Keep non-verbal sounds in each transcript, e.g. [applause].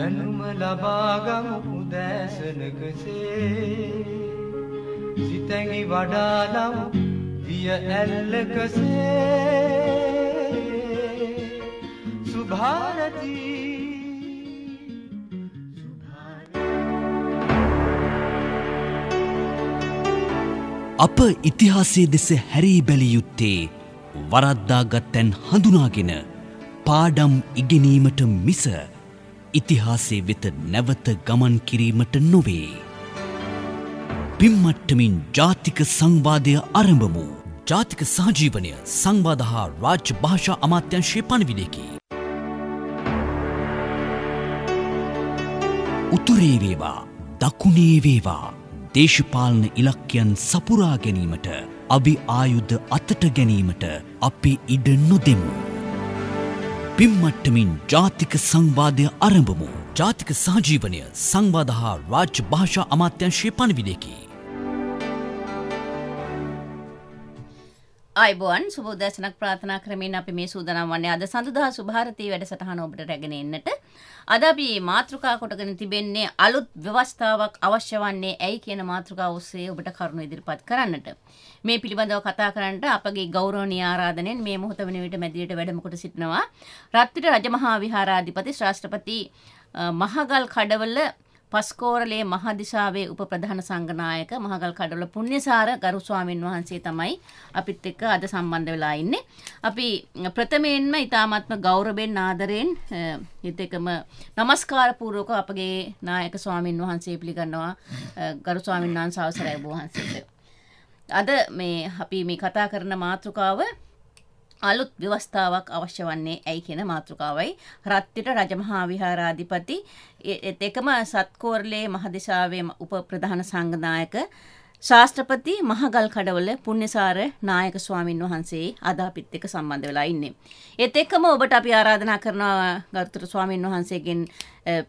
දැනුම ලබාගමු උදෑසනකසේ සිතැඟි වඩාලමු දිය ඇල්ලකසේ. සුභාරතිී. අප ඉතිහාසයේ දෙස හැරී බැලිය යුත්තේ වරද්දාගත්තැන් හඳුනාගෙන පාඩම් ඉගෙනීමට මිස ඉතිහාසේ වෙත නැවත ගමන් කිරීමට නොවේ. පිම්මට්ටමින් ජාතික සංවාදය අරඹමු. ජාතික සහජීවනය සංවාද හා රාජ්‍ය භාෂා අමාත්‍යංශය පණවිඩකි. උතුරේ වේවා දකුණේ වේවා දේශපාලන ඉලක්කයන් සපුරා ගැනීමට අවි ආයුද්ධ අතට ගැනීමට අපි ඉඩ නොදෙමු. පිම්මට්ටමින් ජාතික සංවාදය අරඹමු. ජාතික සහජීවනය සංවාද හා රාජ්‍ය භාෂා අමාත්‍යංශය පණවිඩකි. අයිබෝන් සුබෝදෑසනක් ප්‍රාථනා කරමින් අපි මේ සූදානම් වන්නේ අද සඳුදා සුභාරතී වැඩසටහන ඔබට රැගෙන එන්නට. අද අපි මාතෘකා කොටගෙන තිබෙන්නේ අලුත් ව්‍යවස්ථාවක් අවශ්‍ය වන්නේ ඇයි කියන මාතෘකාව ඔස්සේ ඔබට කරුණු ඉදිරිපත් කරන්නට. මේ පිළිබඳව කතා කරන්නට අපගේ ගෞරවනීය ආරාධනෙන් මේ මොහොත වෙන විට මැදිරියට වැඩම කොට සිටිනවා රත්විට රජමහා විහාරාධිපති ශාස්ත්‍රපති මහගල් කඩවල පස්කෝරලේ මහදිසාවේ උප ප්‍රධාන සංඝනායක මහගල් කඩවල පුණ්‍යසාර ගරු ස්වාමින් වහන්සේ තමයි අපිත් එක්ක අද සම්බන්ධ වෙලා ඉන්නේ. අපි ප්‍රථමයෙන්ම ඊ타මාත්ම ගෞරවයෙන් ආදරයෙන් හිත එකම নমස්කාර පූර්වක අපගේ නායක ස්වාමින් වහන්සේ පිළිගන්නවා ගරු ස්වාමින් වහන්සේ අවසරයි ඔබ වහන්සේට. අද මේ අපි මේ කතා කරන මාතෘකාව අලුත් ව්‍යවස්ථාවක් අවශ්‍ය වන්නේ ඇයි කියන මාතෘකාවයි රත්තිට රජමහා විහාරාධිපති එකම සත්කෝර්ලේ මහදිසාවේ උප ප්‍රධාන සංඝනායක ශාස්ත්‍රපති මහගල් කඩවල පුණ්‍යසාර නායක ස්වාමින් වහන්සේ අද අපිත් එක්ක සම්බන්ධ වෙලා ඉන්නේ. ඒත් එක්කම ඔබට අපි ආරාධනා කරනවා ගරුතර ස්වාමින් වහන්සේගෙන්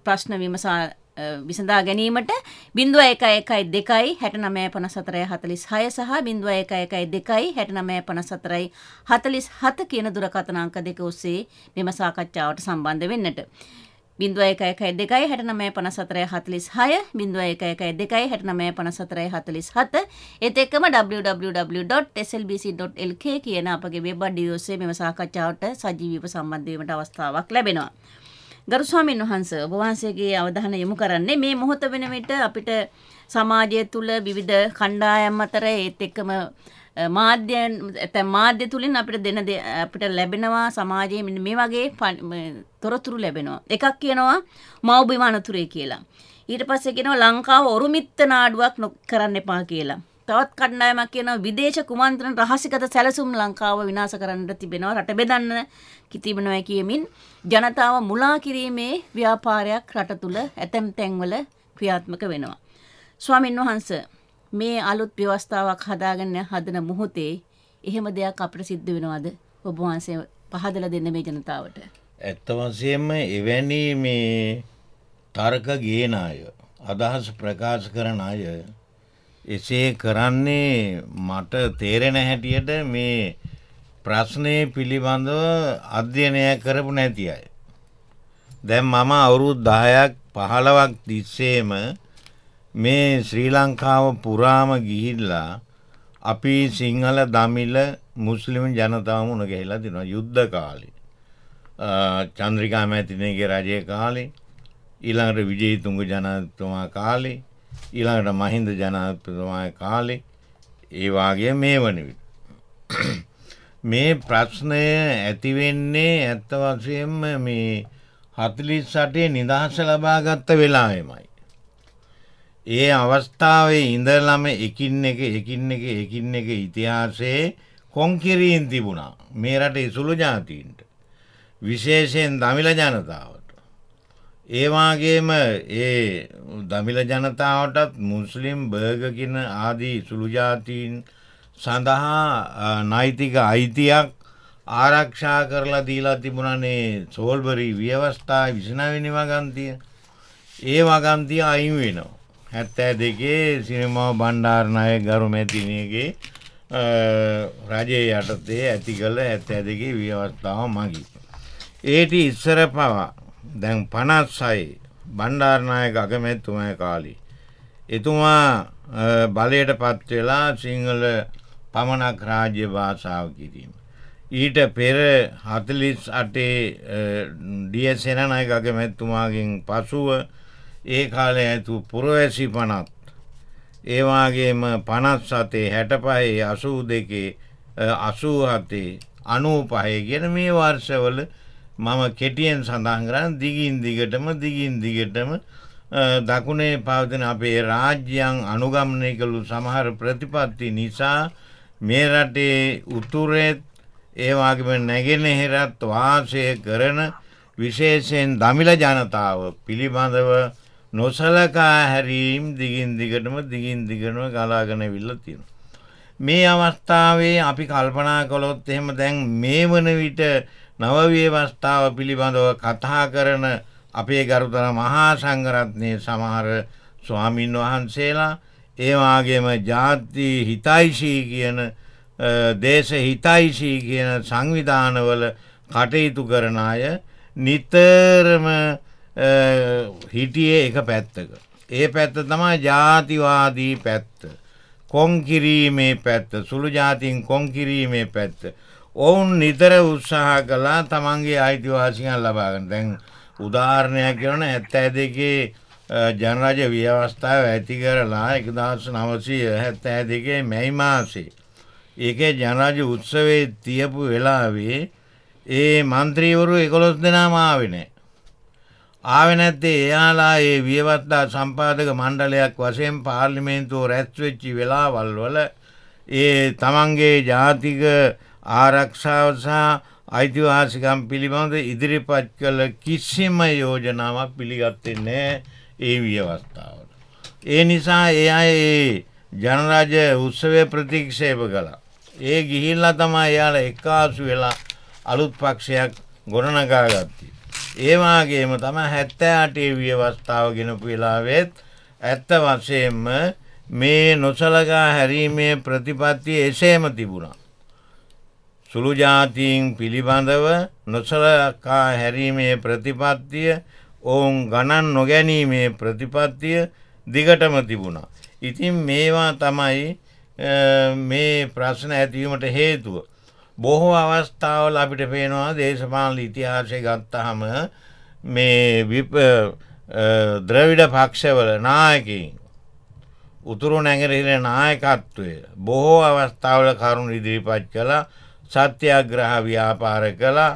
ප්‍රශ්න විමසා විසඳා ගැනීමට බිඳුව එක එකයි දෙකයි හැට නමය පනසතරය හතලිස් හය සහ බිඳුව එක එකයි දෙකයි හැට නමය පනසතරයි හතලිස් හත කියන දුරකතනාංක දෙක ඔස්සේ මෙම සාකච්ඡාවට සම්බන්ධ වෙන්නට. බිඳුව එක එකයි දෙකයි හැට නමය පනසතරය හතලිස් හය බිඳුව එක එකයි දෙකයි හැට නමය පනසතරය හතලිස් හත එත එක්කම www.slbc.lk කියන අපගේ වෙබ් අඩියෝසේ මෙම සාකච්ඡාවට සජීවීව සම්බන්ධවීමට අවස්ථාවක් ලැබෙනවා. ගරු ස්වාමීන් වහන්ස ඔබ වහන්සේගේ අවධානය යොමු කරන්නේ මේ මොහොත වෙන විට අපිට සමාජය තුළ විවිධ කණ්ඩායම් අතර ඒත් එක්කම මාධ්‍යයන් ඇතැම් මාධ්‍ය තුළින් අපිට දෙන අපිට ලැබෙනවා සමාජයේ මේ වගේ තොරතුරු ලැබෙනවා. එකක් කියනවා මව්බිම අනතුරේ කියලා. ඊට පස්සේ කියනවා ලංකාව ඔරුමිත්ත නාඩුවක් කරන්න එපා කියලා. තවත් කණ්ඩායමක් කියනවා විදේශ කුමන්ත්‍රණ රහසිගත සැලසුම් ලංකාව විනාශ කරන්න තිබෙනවා රට බෙදන්න තිබෙනවා කියමින් ජනතාව මුලා කිරීමේ ව්‍යාපාරයක් රට තුළ ඇතැම් තැන්වල ක්‍රියාත්මක වෙනවා. ස්වාමින් වහන්ස මේ අලුත් ව්‍යවස්ථාවක් හදාගන්න හදන මුහොතේ එහෙම දෙයක් අපට සිද්ධ වෙනවාද ඔබ වහන්සේ පහදල දෙන්න මේ ජනතාවට. ඇත්ත වසයෙන්ම එවැනි මේ තර්ක ගේන අය අදහස් ප්‍රකාශ කරන අය එසේ කරන්නේ මට තේරෙන හැටියට මේ ප්‍රශ්නය පිළිබඳව අධ්‍යනය කරපු නැති අය. දැම් මම අවුරුත් දහයක් පහළවක් තිස්සේම මේ ශ්‍රී ලංකාව පුරාම ගිහිල්ලා අපි සිංහල දමිල මුස්ලිම ජනතාව මුණ ගැහිලා තිනවා යුද්ධ කාලි. චන්ද්‍රිකා මැතිනගේ රජය කාලේ ඊළඟට විජයතුංග ජනතුමා කාලේ ඊළඟට මහින්ද ජනතුමා කාලේ ඒවාගේ මේ වන විට. මේ ප්‍රශ්නය ඇතිවෙන්නේ ඇත්ත වශයෙන්ම මේ හතලිස් සටේ නිදහස ලබාගත්ත වෙලාවෙමයි. ඒ අවස්ථාවේ ඉඳලම එකින් එක එකින් එක එකින් එක ඉතිහාසයේ කොංකිරීන් තිබුණා මේ රට ඉසුළු ජාතීන්ට විශේෂයෙන් දමිල ජනතාවට. ඒවාගේම ඒ දමිල ජනතාවටත් මුස්ලිම් බර්ගකින ආදී සුළු ජාතීන් සඳහා නෛතික අයිතියක් ආරක්ෂා කරලා දීලා තිබුණනේ සෝල්බරි ව්‍යවස්ථා විසනවිනි වගන්තිය ඒ වගන්තිය අයින් වෙනවා. හැත්තෑ දෙකේ සිනමාව බණ්ඩාරණය ගරු මැතිනයගේ රජයේ යටතේ ඇති කළ ඇත්තෑ දෙකේ ව්‍යවස්ථාව මගි. ඒට ඉස්සර පවා දැන් පනත් සයි බණ්ඩාරනායක අගමැත්තුමය කාලි. එතුමා බලයට පත් වෙලා සිංහල පමණක් රාජ්‍ය භාෂාව කිරීම. ඊට පෙර හතලිස් අටේ ඩියසෙනනයක අගමැත්තුමාගෙන් පසුව ඒ කාලය ඇතු පුරවැසි පනත් ඒවාගේම පනත් සතේ හැට පහේ අසූ දෙකේ අසූ හතේ අනූ පහය ගෙන මේ වර්ෂවල මම කෙටියෙන් සඳහන් කරන්න දිගින් දිගටම දිගින් දිගටම දකුණේ පවතින අපේ රාජ්‍යයන් අනුගමනය කළු සමහර ප්‍රතිපත්ති නිසා මේ රටේ උතුරෙත් ඒවාගේම නැගෙනහෙරත් වාසය කරන විශේෂයෙන් දමිල ජනතාව පිළිබඳව නොසලකා හැරීම් දිගින් දිගටම දිගින් දිගටම ගලාගෙන විල්ල තියෙන. මේ අවස්ථාවේ අපි කල්පනා කොළොත් එහෙම දැන් මේ වන විට නවව්‍යවස්ථාව පිළිබඳව කතා කරන අපේ ගරුතර මහා සංඝරත්නයේ සමහර ස්වාමින් වහන්සේලා ඒවාගේම ජාති හිතයිශී කියන දේශ හිතයිශී කියන සංවිධානවල කටයුතු කරන අය නිතරම හිටියේ එක පැත්තක. ඒ පැත්ත තමයි ජාතිවාදී පැත්ත. කොංකිරීමේ පැත්ත සුළු ජාතින් කොංකිරීමේ පැත්ත. ඔවුන් නිතර උත්සාහ කලා තමන්ගේ අයිතිවාසිකන් ලබාගන්න දැන් උදාහරණයක් කරන ඇත්ත ඇ දෙකේ ජනරජ ව්‍යවස්ථාව ඇති කරලා එකදස් නවසය හැත්ත ඇ දෙකේ මැයි මාසේ. ඒකේ ජනරජ උත්සවේ තියපු වෙලාවේ ඒ මන්ත්‍රීවරු එකොළොස් දෙනාම ආවෙනෑ. ආවෙ නැත්තේ එයාලා ඒ වියවත්තා සම්පාදක මණ්ඩලයක් වශයෙන් පාර්ලිමේන්තුව රැස්වෙච්චි වෙලාවල් වල ඒ තමන්ගේ ජාතික ආරක්ෂාව සහ අයිතිවාසිකම් පිළිබඳ ඉදිරිපත් කළ කිසිම යෝජනාවක් පිළිගත්තේ නෑ ඒ වියවස්ථාවට. ඒ නිසා එය ඒ ජනරජ උත්සවය ප්‍රතික්ෂේප කලා. ඒ ගිහිල්ලා තමා එයාල එක්කාසු වෙලා අලුත් පක්ෂයක් ගොඩනගා ගත්ති. ඒවාගේම තම හැත්තෑටේ වියවස්ථාව ගෙනපු වෙලාවෙත් ඇත්ත වශයෙන්ම මේ නොසලකා හැරීමේ ප්‍රතිපත්තිය එසේම තිබුණා. සුළු ජාතීන් පිළිබඳව නොසලකා හැරීමේ ප්‍රතිපත්තිය ඔවුන් ගණන් නොගැනීමේ ප්‍රතිපත්තිය දිගටම තිබුණා. ඉතින් මේවා තමයි මේ ප්‍රශ්න ඇතිවීමට හේතුව. බොහෝ අවස්ථාවල අපිට පේනවා දේශපාල ඉතිහාසය ගත්තහම මේ ද්‍රවිඩ පක්ෂවල නායකින් උතුරු නැගරහිර නායකත්වය බොහෝ අවස්ථාවල කරුණු ඉදිරිපත් කලා සත්‍යයග්‍රහ ව්‍යාපාර කලා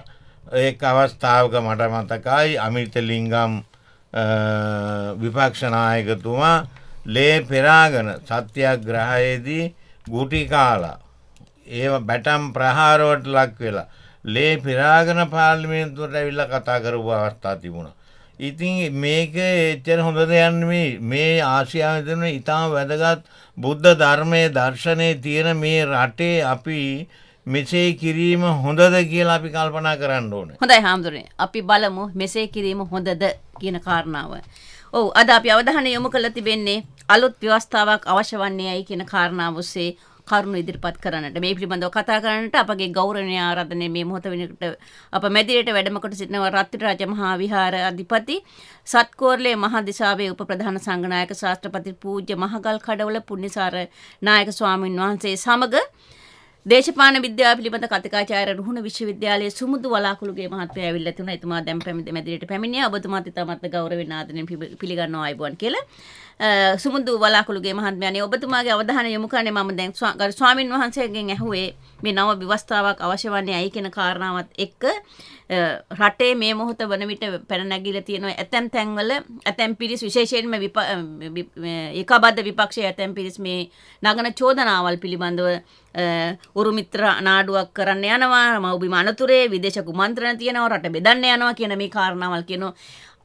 ඒ අවස්ථාවක මට මතකයි අමිතලිංගම් විපක්ෂනායකතුමා ලේ පෙරාගන සත්‍යයග්‍රහයේදී ගුටිකාලා ඒ බැටම් ප්‍රහාරවට ලක් වෙලා ලේ පිරාගන පාර්ලිමේන්තුවට ඇවිල්ල කතා කරපු අවස්ථා තිබුණ. ඉතින් මේක එච්චර හොඳ දෙයන්න්නේ මේ ආසියාවතන ඉතාම වැදගත් බුද්ධ ධර්මය දර්ශනය තියෙන මේ රටේ අපි මෙසේ කිරීම හොඳද කියලා අපි කල්පනා කරන්න ඕන. හොඳයි හාමුදුරනේ අපි බලමු මෙසේ කිරීම හොඳද කියන කාරණාව. ඔව් අද අපි අවධානය යොමු කළ තිබෙන්නේ අලුත් ව්‍යවස්ථාවක් අවශ්‍ය වන්නේ ඇයි කියන කාරණාව ඔස්සේ කරුණු ඉදිරිපත් කරන්නට මේ පිළිබඳව කතා කරන්නට අපගේ ගෞරවනීය ආරාධනය මේ මොහොත වෙනකොට අප මැදිරියට වැඩම කොට සිටිනවා රත්ති රාජ මහා විහාර අධිපති සත්කෝරළේ මහා දිසාවේ උප ප්‍රධාන සංඝනායක ශාස්ත්‍රපති පූජ්‍ය මහගල් කඩවල පුණ්‍යසාර නායක ස්වාමින් වහන්සේ සමග දේශපාලන විද්‍යාව පිළිබඳ කතිකාචාර්ය රුහුණ විශ්වවිද්‍යාලයේ සුමුදු වලාකුළුගේ මහත්මයා ඇවිල්ලා තිබුණා. එතුමා දැන් පැමිණ මැදිරියට පැමිණියා. ඔබතුමාත් ඉතාමත් ගෞරවයෙන් ආදරෙන් පිළිගන්නවා ආයිබුවන් කියලා. සුමුදු වලාකුළුගේ මහත්මයානේ ඔබතුමාගේ අවධානය යොමු කරන්නේ මම දැන් ස්වාමින් වහන්සේගෙන් ඇහුවේ මේ නව ව්‍යවස්ථාවක් අවශ්‍ය වන්නේ ඇයි කියන කාරණාවත් එක්ක. රටේ මේ මොහොත වන විට පැන නැගිලා තියෙනවා ඇතැම් තැන්වල ඇතැම් පිරිස් විශේෂයෙන්ම ඒකාබද්ධ විපක්ෂයේ ඇතැම් පිරිස් මේ නගන චෝදනාවල් පිළිබඳව උරුමිත්‍ර නාඩුවක් කරන්න යනවා මව්බිම අනතුරේ විදේශ කුමන්ත්‍රණ තියෙනවා රට බෙදන්න යනවා කියන මේ කාරණාවල් කියනවා.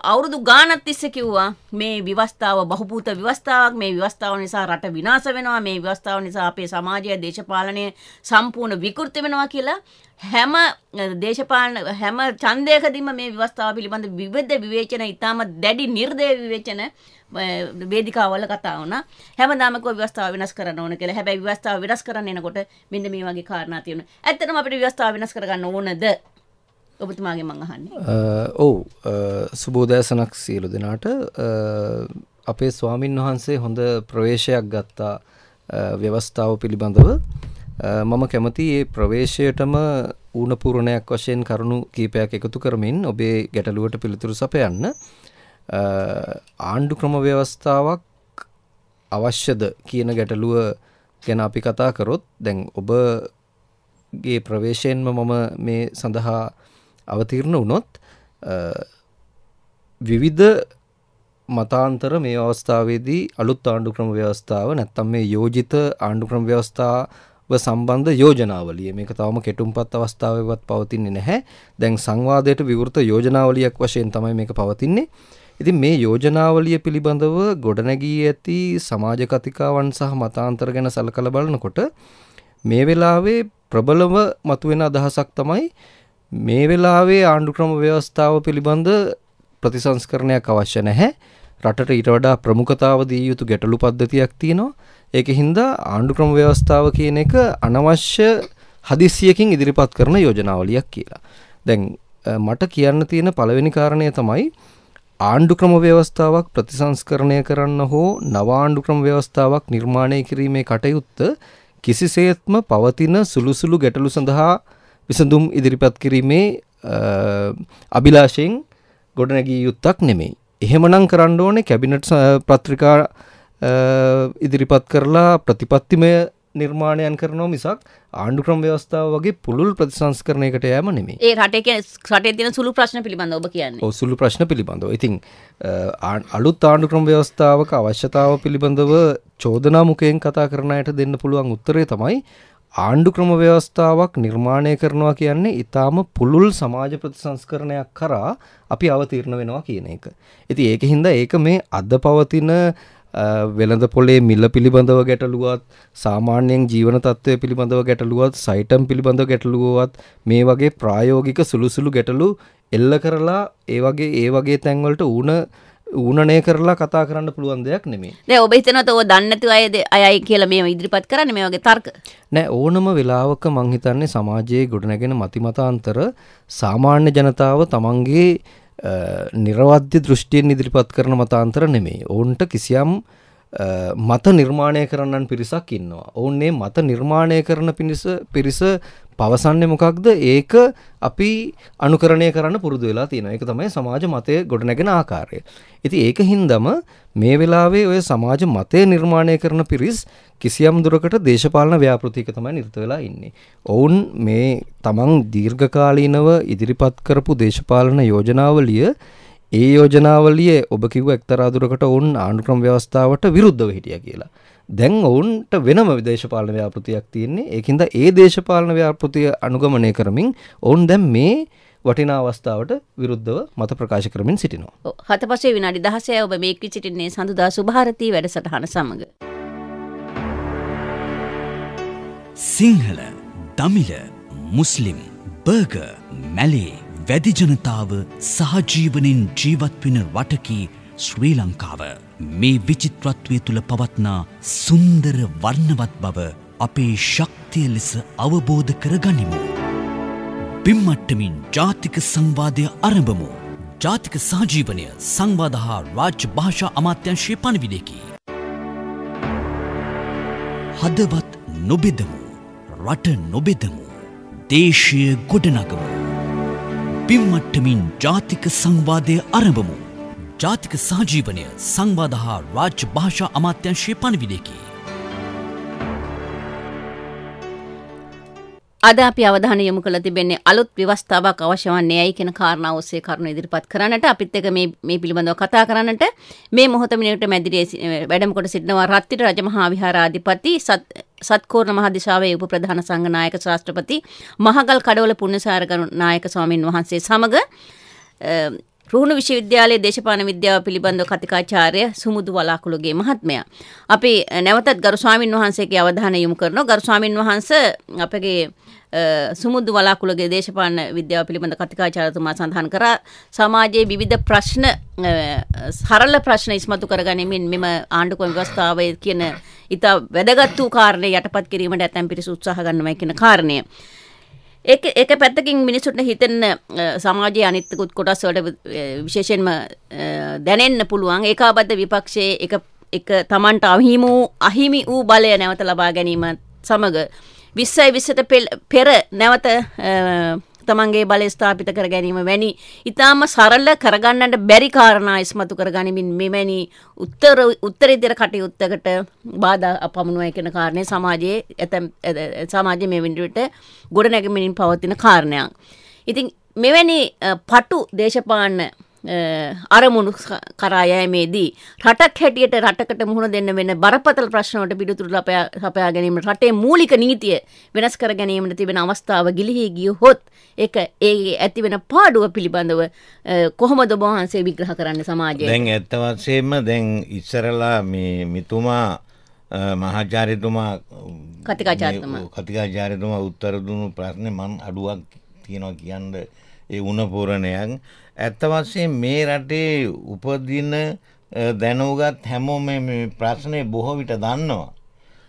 අවුරුදු ගානත් තිස්ස කිව්වා මේ විවස්ථාව බහපූත විවස්ථාවක් මේ විවස්ථාව නිසා රට විනාශ වෙනවා මේ විවස්ථාව නිසා අපේ සමාජය දේශපාලනය සම්පූර්ණ විකෘති වෙනවා කියලා හැම දේශපාලන හැම ඡන්දයකදීම මේ විවස්ථාව පිළිබඳ විවිධ විවේචන ඉතාම දැඩි නිර්දය විවේචන වේදිකාවල කතා වුණා හැමදාම කෝ ව්‍යවස්ථාව වෙනස් කරන්න ඕන කියලා. හැබැයි ව්‍යවස්ථාව වෙනස් කරන්න එනකොට මෙන්න මේ වගේ කාරණා තියෙනවා. ඇත්තටම අපිට ව්‍යවස්ථාව වෙනස් කරගන්න ඕනද? ඔබතුමාගේ මං අහන්නේ. ඔව්. සුබෝදෑසනක් සියලු දෙනාට. අ, අපේ ස්වාමින් වහන්සේ හොඳ ප්‍රවේශයක් ගත්තා අ, ව්‍යවස්ථාව පිළිබඳව. අ, මම කැමති ඒ ප්‍රවේශයටම ඌනපූරණයක් වශයෙන් කරුණු කීපයක් එකතු කරමින් ඔබේ ගැටලුවට පිළිතුරු සපයන්න. අ, ආණ්ඩු ක්‍රම ව්‍යවස්ථාවක් අවශ්‍යද කියන ගැටලුව ගැන අපි කතා කරොත් දැන් ඔබගේ ප්‍රවේශයෙන්ම මම මේ සඳහා අවතීර්ණ වුණොත් අ, විවිධ මතාන්තර මේ අවස්ථාවේදී අලුත් ආණ්ඩු ක්‍රම ව්‍යවස්ථාව නැත්තම් මේ යෝජිත ආණ්ඩු ක්‍රම ව්‍යවස්ථාව සම්බන්ධ යෝජනාවලිය. මේක තවම කෙටුම්පත් අවස්ථාවවත් පවතින්නේ නැහැ. දැන් සංවාදයට විවෘත යෝජනාවලියක් වශයෙන් තමයි මේක පවතින්නේ. ඉතින් මේ යෝජනාවලිය පිළිබඳව ගොඩනැගී ඇති සමාජ කතිකාවන් සහ මතාන්තර ගැන සලකලා බලනකොට මේ වෙලාවේ ප්‍රබලව මතුවෙන අදහසක් තමයි මේ වෙලාවේ ආණ්ඩු ක්‍රම ව්‍යවස්ථාව පිළිබඳ ප්‍රතිසංස්කරණයක් අවශ්‍ය නැහැ රටට ඊට වඩා ප්‍රමුඛතාව දී යුතු ගැටලු පද්ධතියක් තියෙනවා ඒක හින්දා ආණ්ඩු ක්‍රම ව්‍යවස්ථාව කියන එක අනවශ්‍ය හදිස්සියකින් ඉදිරිපත් කරන යෝජනාවලියක් කියලා. දැන් අ, මට කියන්න තියෙන පළවෙනි කාරණය තමයි ආණ්ඩු ක්‍රම ව්‍යවස්ථාවක් ප්‍රතිසංස්කරණය කරන්න හෝ නව ආණ්ඩු ක්‍රම ව්‍යවස්ථාවක් නිර්මාණය කිරීමේ කටයුත්ත කිසිසේත්ම පවතින සුළුසුළු ගැටලු සඳහා විසඳුම් ඉදිරිපත් කිරීමේ අභිලාෂයෙන් ගොඩනැගිය යුත්තක් නෙමෙයි. එහෙමනම් කරන්න ඕනේ කැබිනට් පත්‍රිකා ඉදිරිපත් කරලා ප්‍රතිපත්තිමය නිර්මාණයන් කරනවා මිසක් ආණ්ඩු ක්‍රම ව්‍යවස්ථාව වගේ පුළුල් ප්‍රතිසංස්කරණයකට යෑම නෙමෙයි. ඒ රටේ රටේ තියෙන සුළු ප්‍රශ්න පිළිබඳව ඔබ කියන්නේ. ඔව් සුළු ප්‍රශ්න පිළිබඳව. ඉතින් අලුත් ආණ්ඩු ක්‍රම ව්‍යවස්ථාවක අවශ්‍යතාව පිළිබඳව චෝදනා මුඛයෙන් කතා කරන අයට දෙන්න පුළුවන් උත්තරේ තමයි ආණ්ඩු ක්‍රම ව්‍යවස්ථාවක් නිර්මාණය කරනවා කියන්නේ ඊටාම පුළුල් සමාජ ප්‍රතිසංස්කරණයක් කරා අපි අවතීර්ණ වෙනවා කියන එක. ඉතින් ඒක හින්දා ඒක මේ අද පවතින අ, වෙළඳ පොලේ මිල පිළිබඳව ගැටලුවත් සාමාන්‍යයෙන් ජීවන තත්ත්වය පිළිබඳව ගැටලුවත් සයිටම් පිළිබඳව ගැටලුවත් මේ වගේ ප්‍රායෝගික සුළුසුළු ගැටලු එල්ල කරලා ඒ වගේ ඒ වගේ තැන්වලට ඌන ඌනනය කරලා කතා කරන්න පුළුවන් දෙයක් නෙමේ. දැන් ඔබ හිතනවාද ඔය දන්නේ නැතුව අයද අයයි කියලා මේව ඉදිරිපත් කරන්නේ මේ වගේ තර්ක. නෑ ඕනම වෙලාවක මං හිතන්නේ සමාජයේ ගොඩනැගෙන මතිමතාන්තර සාමාන්‍ය ජනතාව තමන්ගේ නිර්වද්‍ය දෘෂ්ටියෙන් ඉදිරිපත් කරන මතාන්තර නෙමෙයි. ඔවුන්ට කිසියම් මත නිර්මාණය කරන්නන් පිරිසක් ඉන්නවා. ඔවුන්නේ මත නිර්මාණය කරන පිණිස පිරිස පවසන්නේ මොකක්ද ඒක අපි අනුකරණය කරන්න පුරුදු වෙලා තියෙනවා. ඒක තමයි සමාජ මතය ගොඩනැගෙන ආකාරය. ඉතින් ඒක හින්දම මේ වෙලාවේ ඔය සමාජ මතය නිර්මාණය කරන පිරිස් කිසියම් දුරකට දේශපාලන ව්‍යාපෘතියක තමයි නිරත වෙලා ඉන්නේ. ඔවුන් මේ තමන් දීර්ඝකාලීනව ඉදිරිපත් කරපු දේශපාලන යෝජනාවලිය ඒ යෝජනාවලිය ඔබ කිව්ව එක්තරා දුරකට ඔවුන් ආණ්ඩුක්‍රම ව්‍යවස්ථාවට විරුද්ධව හිටියා කියලා. දැන් ඔවුන්ට වෙනම දේශපාලන ව්‍යාපෘතියක් තියෙන්නේ. ඒකින්ද ඒ දේශපාලන ව්‍යාපෘතිය අනුගමනය කරමින් ඔවුන් දැන් මේ වටිනා අවස්ථාවට විරුද්ධව මත ප්‍රකාශ කරමින් සිටිනවා. ඔව්, හත පසේ විනාඩි 16 ඔබ මේක සිටින්නේ සඳුදා සුභාරතී වැඩසටහන සමග. සිංහල දමිල මුස්ලිම් බර්ග මැලේ වැදි ජනතාව සහජීවනින් ජීවත්වෙන රටකි ශ්‍රී ලංකාව මේ විචිත්‍රත්වය තුළ පවත්නා සුන්දර වර්ණවත් බව අපේ ශක්තිය ලෙස අවබෝධ කරගනිමු. බිම්මට්ටමින් ජාතික සංවාදය අරඹමු. ජාතික සහජීවනය සංවාද හා රාජ්‍ය භාෂා අමාත්‍යංශය පණවිඩකි. හදවත් නොබෙදමු රට නොබෙදමු දේශය ගොඩනගමු පිම්මට්ටමින් ජාතික සංවාදය අරඹමු ජාතික සහජීවනය සංවාද හා රාජ්‍ය භාෂා අමාත්‍යංශය පණවිඩකි. අද අපි අවධානය යොමු කළ තිබෙන්නේ අලුත් ව්‍යවස්ථාවක් අවශ්‍ය වන්නේ ඇයි කියන කාරණාව ඔස්සේ කරුණු ඉදිරිපත් කරන්නට. අපිත් එක්ක මේ මේ පිළිබඳව කතා කරන්නට. මේ මොහොත මිනිකට මැදිරියේ සි- වැඩම කොට සිටිනවා රත්තිර රජමහා විහාරාධිපති සත් සත්කෝර්ණ මහදිසාවේ උප ප්‍රධාන සංඝනායක ශාස්ත්‍රපති මහගල් කඩවල පුණ්‍යසාර ගරු නායක ස්වාමින් වහන්සේ සමග අ, රුහුණු විශ්වවිද්‍යාලයේ දේශපාලන විද්‍යාව පිළිබඳව කතිකාචාර්ය සුමුදු වලාකුළුගේ මහත්මයා. අපි නැවතත් ගරු ස්වාමින් වහන්සේගේ අවධානය යොමු කරනවා. ගරු ස්වාමින් වහන්සේ අපගේ අ, සුමුදු වලාකුළුගේ දේශපාලන විද්‍යාව පිළිබඳ කතිකාචාර්යතුමා සඳහන් කරා සමාජයේ විවිධ ප්‍රශ්න අ, සරල ප්‍රශ්න ඉස්මතු කරගනිමින් මෙම ආණ්ඩුක්‍රම ව්‍යවස්ථාවේ කියන ඉතා වැදගත් වූ කාරණය යටපත් කිරීමට ඇතැම් පිරිස උත්සාහ ගන්නවා කියන කාරණය. එක එක පැත්තකින් මිනිසුට හිතන්න සමාජය අනිත්තකුත් කොටස් වලට විශේෂයෙන්ම දැනෙන්න පුළුවන් ඒකාබද්ධ විපක්ෂයේ එක එක තමන්ට අහිම වූ අහිමි වූ බලය නැවත ලබා ගැනීම සමඟ විස්සයි විස්සට පෙර නැවත තමන්ගේ බලය ස්ථාපිත කර ගැනීම වැනි ඉතාම සරල්ල කරගන්නට බැරි කාරණා ඉස්මතු කර ගනිමින් මෙවැනි උත්තර උත්තරිදිර කටයුත්තකට බාධ පමුණුවයි කෙන කාරණය සමාජයේ ඇතැම් සමාජය මේ විඩියට ගොඩ නැගමිනින් පවතින කාරණයක්. ඉතින් මෙවැනි පටු දේශපාන්න අරමුණු කරායෑමේදී රටක් හැටියට රටකට මුහුණ දෙන්න වෙන බරපතල ප්‍රශ්නවට පිළිතුරු සපයා ගැනීම රටේ මූලික නීතිය වෙනස් කර ගැනීමට තිබෙන අවස්ථාව ගිලිහි ගිය හොත් එක ඒ ඇති වෙන පාඩුව පිළිබඳව කොහොමද බහන්සේ විග්‍රහ කරන්න සමාජය දැන් ඇත්තවත්සේම දැන් ඉස්සරලා මේ මිතුමා මහාචාරිතුමා කතිකාචාර්තුමා කතිකාචාරිතුමා උත්තර දුණු ප්‍රශ්නය මන් අඩුවක් තියෙනවා කියන්න ඒ උනපූරණයක් ඇත්ත වශයෙන් මේ රටේ උපදින දැනුගත් හැමෝම ප්‍රශ්නය බොහෝ විට දන්නවා.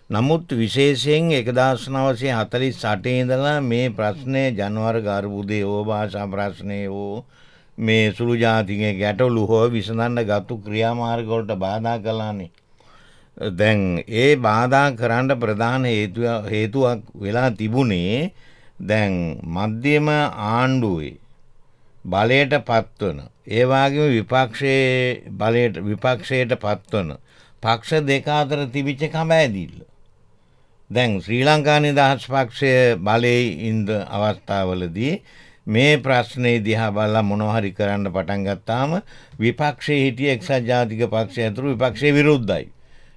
නමුත් විශේෂයෙන් එකදස් නවසය හතලිස් සටේදලා මේ ප්‍රශ්නය ජනවර ගර්බුදේ ඕ භාෂා ප්‍රශ්නය වූ මේ සුළු ජාතික ගැටලු හෝ විසඳන්න ගත්තු ක්‍රියාමාර්ගොලට බාධා කලානේ. දැන් ඒ බාධා කරන්න ප්‍රධාන හේතුවක් වෙලා තිබුණේ දැන් මධ්‍යම ආණ්ඩුවේ බලයට පත්වන. ඒවාගේම විපක්ෂයේ බලයට විපක්ෂයට පත්වන. පක්ෂ දෙක අතර තිබිච්ච කමෑදිල්ල. දැන් ශ්‍රී ලංකානි දහස් පක්ෂය බලය ඉන්ද අවස්ථාවලදී මේ ප්‍රශ්නය දිහා බල්ලා මොනොහරි කරන්න පටන් ගත්තාම විපක්ෂය හිටිය එක්සත් ජාතික පක්ෂය ඇතුරු විපක්ෂය විරුද්ධයි.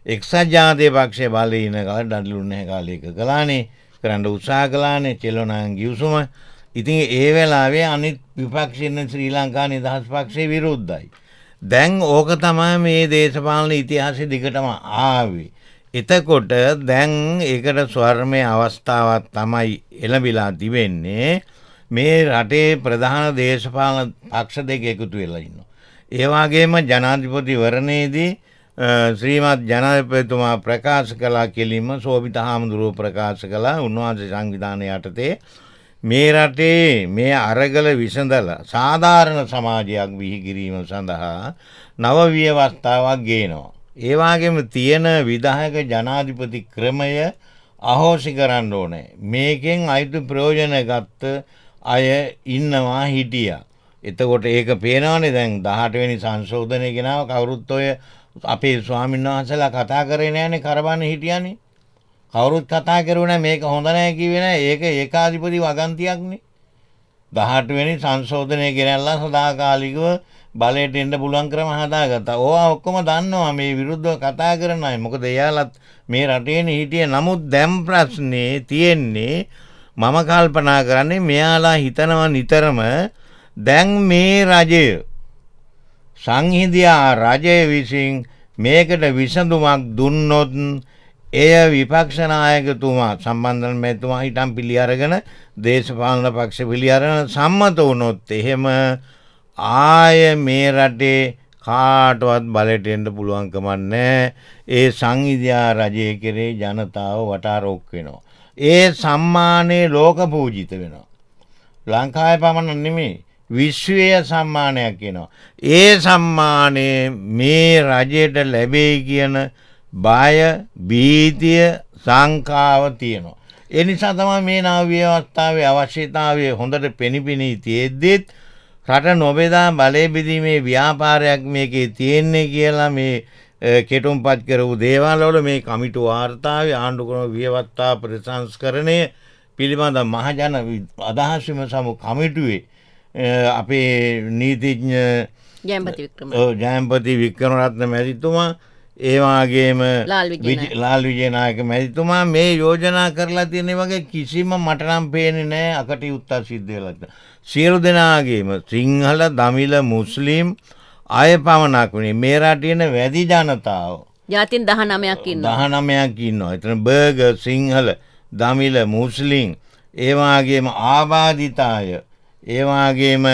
එක්සත් ජාතය පක්ෂය බලය ඉන්න කල ඩඩලුන්න කාලයක කලානේ කරන්න උත්සා කලානේ චෙල්ලොනන් ගියවසුම ඉතින් ඒ වෙලාවේ අනිත් විපක්ෂන්න ශ්‍රී ලංකා නිදහස් පක්ෂය විරුද්ධයි. දැන් ඕක තමයි මේ දේශපාලන ඉතිහාසය දිගටම ආවේ. එතකොට දැන් ඒකට ස්වර්මය අවස්ථාවත් තමයි එළබිලා තිබෙන්නේ මේ රටේ ප්‍රධාන දේශපාලන පක්ෂ දෙක එකතු වෙලා ඉන්න. ඒවාගේම ජනාධිපති වරණයේදී ශ්‍රීමත් ජනපතුමා ප්‍රකාශ කලා කෙලින්ම සෝභිත හාමුදුරුව ප්‍රකාශ කලා උන්වහන්සේ සංවිධානය යටතේ මේ රටේ මේ අරගල විසඳල සාධාරණ සමාජයක් විහිකිරීම සඳහා නව වියවස්ථාවක් ගේනවා. ඒවාගේම තියෙන විදාහක ජනාධිපති ක්‍රමය අහෝසි කරන්න ඕනේ. මේකෙන් අයිතු ප්‍රයෝජන ගත්ත අය ඉන්නවා හිටිය. එතකොට ඒක පේනවනේ දැන් දහටවෙනි සංශෝධනය ගෙනාව කවුරුත් ඔය අපේ ස්වාමීන් වහන්සලා කතා කරේ නෑනේ කරබන්න හිටියනේ කවුරුත් කතා කරුණ මේක හොඳ නෑ කිවෙන ඒක ඒකාධිපති වගන්තියක්නේ. දහටවෙනි සංශෝධනය ගෙනල්ලා සදාකාලිකව බලයට එන්න පුළුවන් ක්‍රම හදාගත්ත. ඕවා ඔක්කොම දන්නවා මේ විරුද්ධව කතා කරනයි මොකද එයාලත් මේ රටේන හිටිය නමුත් දැම් ප්‍රශ්නය තියෙන්නේ මම කල්පනා කරන්නේ මෙයාලා හිතනවා නිතරම දැන් මේ රජය සංහිදයා රජය විසින් මේකට විසඳුමක් දුන්නොත් එය විපක්ෂනායකතුමා සම්බන්ධන මෙතුමා හිටම් පිළි අරගෙන දේශපාලන පක්ෂ පිළි අරන සම්මත වුණොත් එහෙම ආය මේ රටේ කාටවත් බලට එන්න පුළුවන්කමන්නේ ඒ සංවිධයා රජය කෙරේ ජනතාව වටාරෝක් වෙනවා. ඒ සම්මානයේ ලෝක පූජිත වෙනවා. ලංකාය පමණ නෙමේ විශ්වය සම්මානයක් එනවා. ඒ සම්මානය මේ රජයට ලැබේ කියන බය බීතිය සංකාව තියෙනවා. එනිසා තම මේ නව ව්‍යවස්ථාවේ අවශ්‍යතාවය හොඳට පෙනිපිණී තියෙද්දෙත් රට නොබෙදා බලය බිදීමේ ව්‍යාපාරයක් මේකේ තියෙන්නේ කියලා මේ කෙටුම් පත් කරපු දේවාලවල මේ කමිටු වාර්තාව ආණ්ඩුකරන ව්‍යවත්තා ප්‍රසංස්කරණය පිළිබඳ මහජන අදහස්වම සමු කමිටුවේ අපේ නීතිඥ ජයම්පති වික්‍රමරත්න මැතිතුමා ඒවාගේම ලාල් විජයනායක මැතිතුමා මේ යෝජනා කරලා තියෙන වගේ කිසිම මටනම් පේන නෑ අකට උත්තා සිද්ධලට. සියලු දෙනාගේම සිංහල දමිල මුස්ලිම් අය පමණක් වනේ මේ රටයන වැදි ජනතාව. ජාතින් දහ නමයක් ඉන්න දහ නමයක් ඉන්නවා. එතන බර්ග සිංහල දමිල මුස්ලිම් ඒවාගේම ආබාධිතාය ඒවාගේම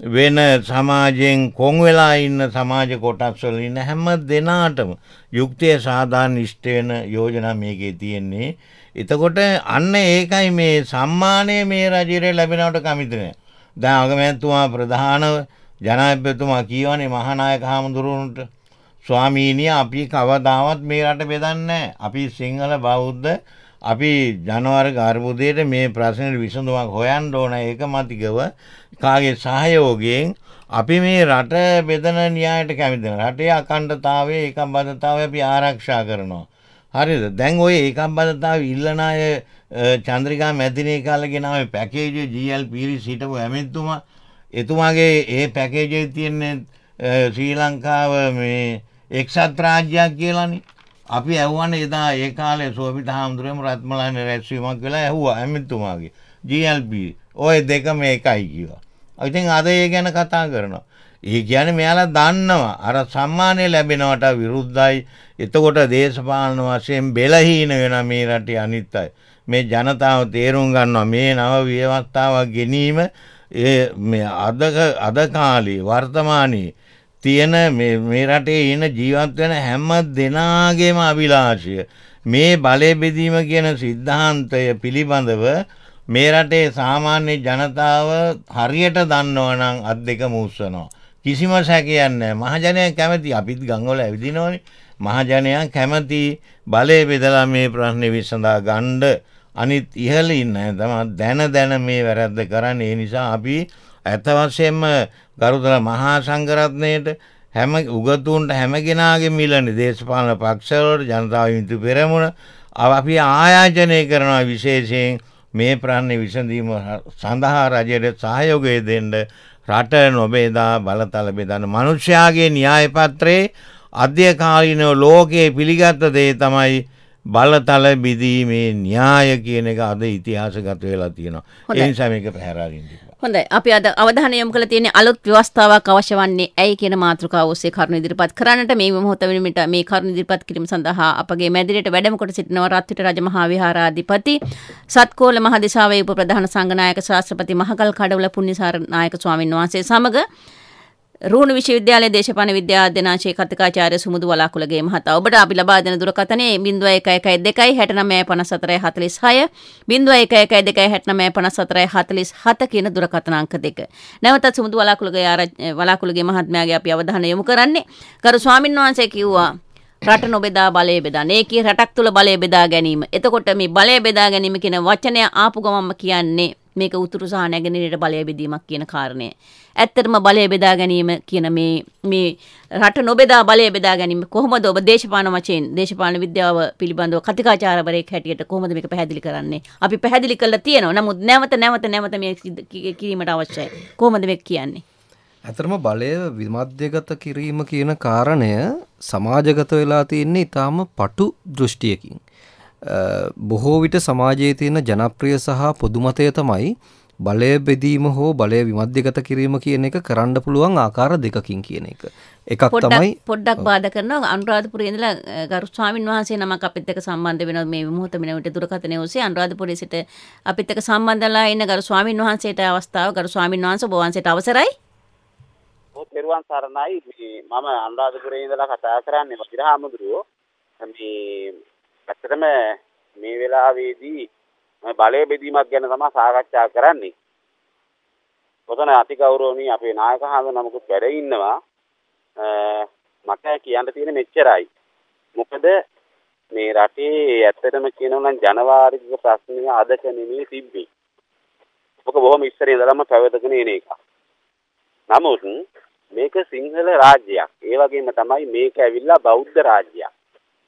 වෙන සමාජයෙන් කොං වෙලා ඉන්න සමාජ කොටක්ස්වල ඉන්න හැම දෙනාටම යුක්තිය සාධාන නිෂ්ට වෙන යෝජනා මේකේ තියෙන්නේ එතකොට අන්න ඒකයි මේ සම්මානය මේ රජයට ලැබෙනවට කමිති නෑ. දැන් අගමැතිතුමා ප්‍රධානව ජනාධිපතිතුමා කියවනේ මහානායක හාමුදුරුවන්ට ස්වාමීනිය අපි කවදාවත් මේ රට බෙදන්නේ නැහැ. අපි සිංහල බෞද්ධ අපි ජනවාරි ගර්භුදයට මේ ප්‍රශ්නෙට විසඳුමක් හොයන්න ඕන ඒක මතිකව කාගේ සහයෝගයෙන් අපි මේ රට බෙදන න්‍යායට කැමති රටේ අකණ්ඩතාවය ඒකබද්ධතාවය අපි ආරක්ෂා කරනවා. හරිද? දැන් ඔය ඒකබද්ධතාව ඉල්ලන අය චන්ද්‍රිකා මැදිනේ කාලේ නම පැකේජ් GL පීරිස් හිටපු ඇමෙතුමා එතුමාගේ ඒ පැකේජේ තියෙන්නේ ශ්‍රී ලංකාව මේ එක්සත් රාජ්‍යයක් කියලානේ. අපි ඇහුවන එදා ඒ කාලේ සෝපිත හාමුදුරුවම රත්මලාන රැස්වීමක් වෙලා ඇහුවා ඇමතුමාගේ GLP ඔය දෙකම එකයි කිව්වා. ඉතින් අද ඒ ගැන කතා කරනවා. ඒ කියන්නේ මෙයාලා දන්නවා අර සම්මානය ලැබෙනවට විරුද්ධයි. එතකොට දේශපාලන වශයෙන් බෙලහීන වෙන මේ රටේ අනිත් අය. මේ ජනතාව තේරුම් ගන්නවා මේ නව ව්‍යවස්ථාවක් ගෙනීම ඒ මේ අද අද කාලේ වර්තමානයේ තියෙන මේ රටේ ඉන්න ජීවත් වෙන හැම දෙනාගේම අභිලාෂය. මේ බලය බෙදීම කියන සිද්ධාන්තය පිළිබඳව මේ රටේ සාමාන්‍ය ජනතාව හරියට දන්නවනම් අත් දෙක මුස්සනවා. කිසිම සැකයන්න මහජනය කැමති අපිත් ගංගොල ඇවිදිනවනි. මහජනයා කැමති බලය බෙදලා මේ ප්‍රශ්නය විසඳා ගණ්ඩ අනිත් ඉහල ඉන්න තම දැන දැන මේ වැරැද්ද කරන්න. ඒ නිසා අපි ඇත වශයෙන්ම ගරුතර මහා සංගරත්නයට හැම උගතුන්ට හැමගෙනගේ මිලන දේශපාලන පක්ෂවලට ජනතාව විතු පෙරමුණ අපි ආයාජනය කරනවා විශේෂයෙන් මේ ප්‍රන්නේ විසඳීම සඳහා රජයට සහයෝගය දෙන්න රට නොබේදා බලතල බෙදන්න මනුෂ්‍යයාගේ න්‍යායපත්‍රයේ අධ්‍යකාලීනව ලෝකයේ පිළිගත්ත දේ තමයි බලතල බිදීමේ න්‍යාය කියන එක අද ඉතිහාසගත වෙලා තියෙනවා. ඒ නිසා මේක පැහැරාරින්න. හොඳයි. අපි අද අවධානය යොමු කළ තියෙන්නේ අලුත් ව්‍යවස්ථාවක් අවශ්‍ය වන්නේ ඇයි කියන මාතෘකාව ඔස්සේ කරුණු ඉදිරිපත් කරන්නට. මේ මොහොත වෙනමිට මේ කරුණු ඉදිරිපත් කිරීම සඳහා අපගේ මැදිරියට වැඩම කොට සිටිනවා රත්විට රජමහා විහාරාධිපති සත්කෝල මහදිසාවේ උප ප්‍රධාන සංඝනායක ශාස්ත්‍රපති මහගල් කඩවල පුණ්‍යසාර නායක ස්වාමින් වහන්සේ සමග රුහුණු විශ්වවිද්‍යාලයේ දේශපාලන විද්‍යා අධ්‍යනාංශයේ කතිකාචාර්ය සුමුදු වලාකුලගේ මහතා ඔබට අපි ලබා දෙන දුරකථනයේ 0112 695446 0112 කියන දුරකථන අංක දෙක. නැවතත් සුමුදු වලාකුලගේ වලාකුලගේ මහත්මයාගේ අපි අවධානය යොමු කරන්නේ කරු ස්වාමින් වහන්සේ කිව්වා රට නොබෙදා බලය බෙදා. ඒකී රටක් තුල බලය බෙදා ගැනීම. එතකොට මේ බලය බෙදා ගැනීම කියන වචනය ආපු ගමන්ම කියන්නේ මේක උතුරු සහ නැගෙනහිරට බලය බෙදීමක් කියන කාරණය. ඇත්තටම බලය බෙදා ගැනීම කියන මේ මේ රට නොබෙදා බලය බෙදා ගැනීම කොහොමද ඔබ දේශපාලන වශයෙන් දේශපාලන විද්‍යාව පිළිබඳව කතිකාචාර්යවරයෙක් හැටියට කොහොමද මේක පැහැදිලි කරන්නේ? අපි පැහැදිලි කරලා තියෙනවා. නමුත් නැවත නැවත නැවත මේ කිරීමට අවශ්‍යයි. කොහොමද මේක කියන්නේ? ඇතරම බලය විමධ්‍යගත කිරීම කියන කාරණය සමාජගත වෙලා තියෙන්නේ ඊටාම පටු දෘෂ්ටියකින්. බොහෝ විට සමාජයේ තියෙන ජනප්‍රිය සහ පොදුමතය තමයි බලය බෙදීම හෝ බලය විමධ්‍යගත කිරීම කියන එක කරන්න පුළුවන් ආකාර දෙකකින් කියන එක. එකක් තමයි පොඩ්ඩක් බාධ කරනවා. අනුරාධපුරේ ඉඳලා ගරු ස්වාමින් වහන්සේ නමක් අපිත් එක්ක සම්බන්ධ වෙනවා මේ මොහොත වෙනවිට දුරකථනය ඔස්සේ. අනුරාධපුරේ සිට අපිත් එක්ක සම්බන්ධලා ඉන්න ගරු ස්වාමින් වහන්සේට අවස්ථාව. ගරු ස්වාමින් වහන්සේ ඔබ වහන්සේට අවසරයි. පෙරුවන් සරණයි. මම අනුරාධපුරේ ඉඳලා කතා කරන්නේ වතිරහාමුදුරුවෝ මේ ඇත්තටම මේ වෙලාවේදී බලය බෙදීමක් ගැන තමයි සාකච්ඡා කරන්නේ. ඔතන අතිගෞරවණීය අපේ නායක හඳ නමකුත් වැඩ ඉන්නවා. මට කියන්න තියෙන මෙච්චරයි. මොකද මේ රටේ ඇත්තටම කියනවා නම් ජනවාරික ප්‍රශ්නය අදක නෙමෙයි තිබ්බේ. ඔක බොහොම ඉස්සර ඉඳලම පැවතගෙන එන එක. නමුත් මේක සිංහල රාජ්‍යයක්. ඒ වගේම තමයි මේක ඇවිල්ලා බෞද්ධ රාජ්‍යයක්.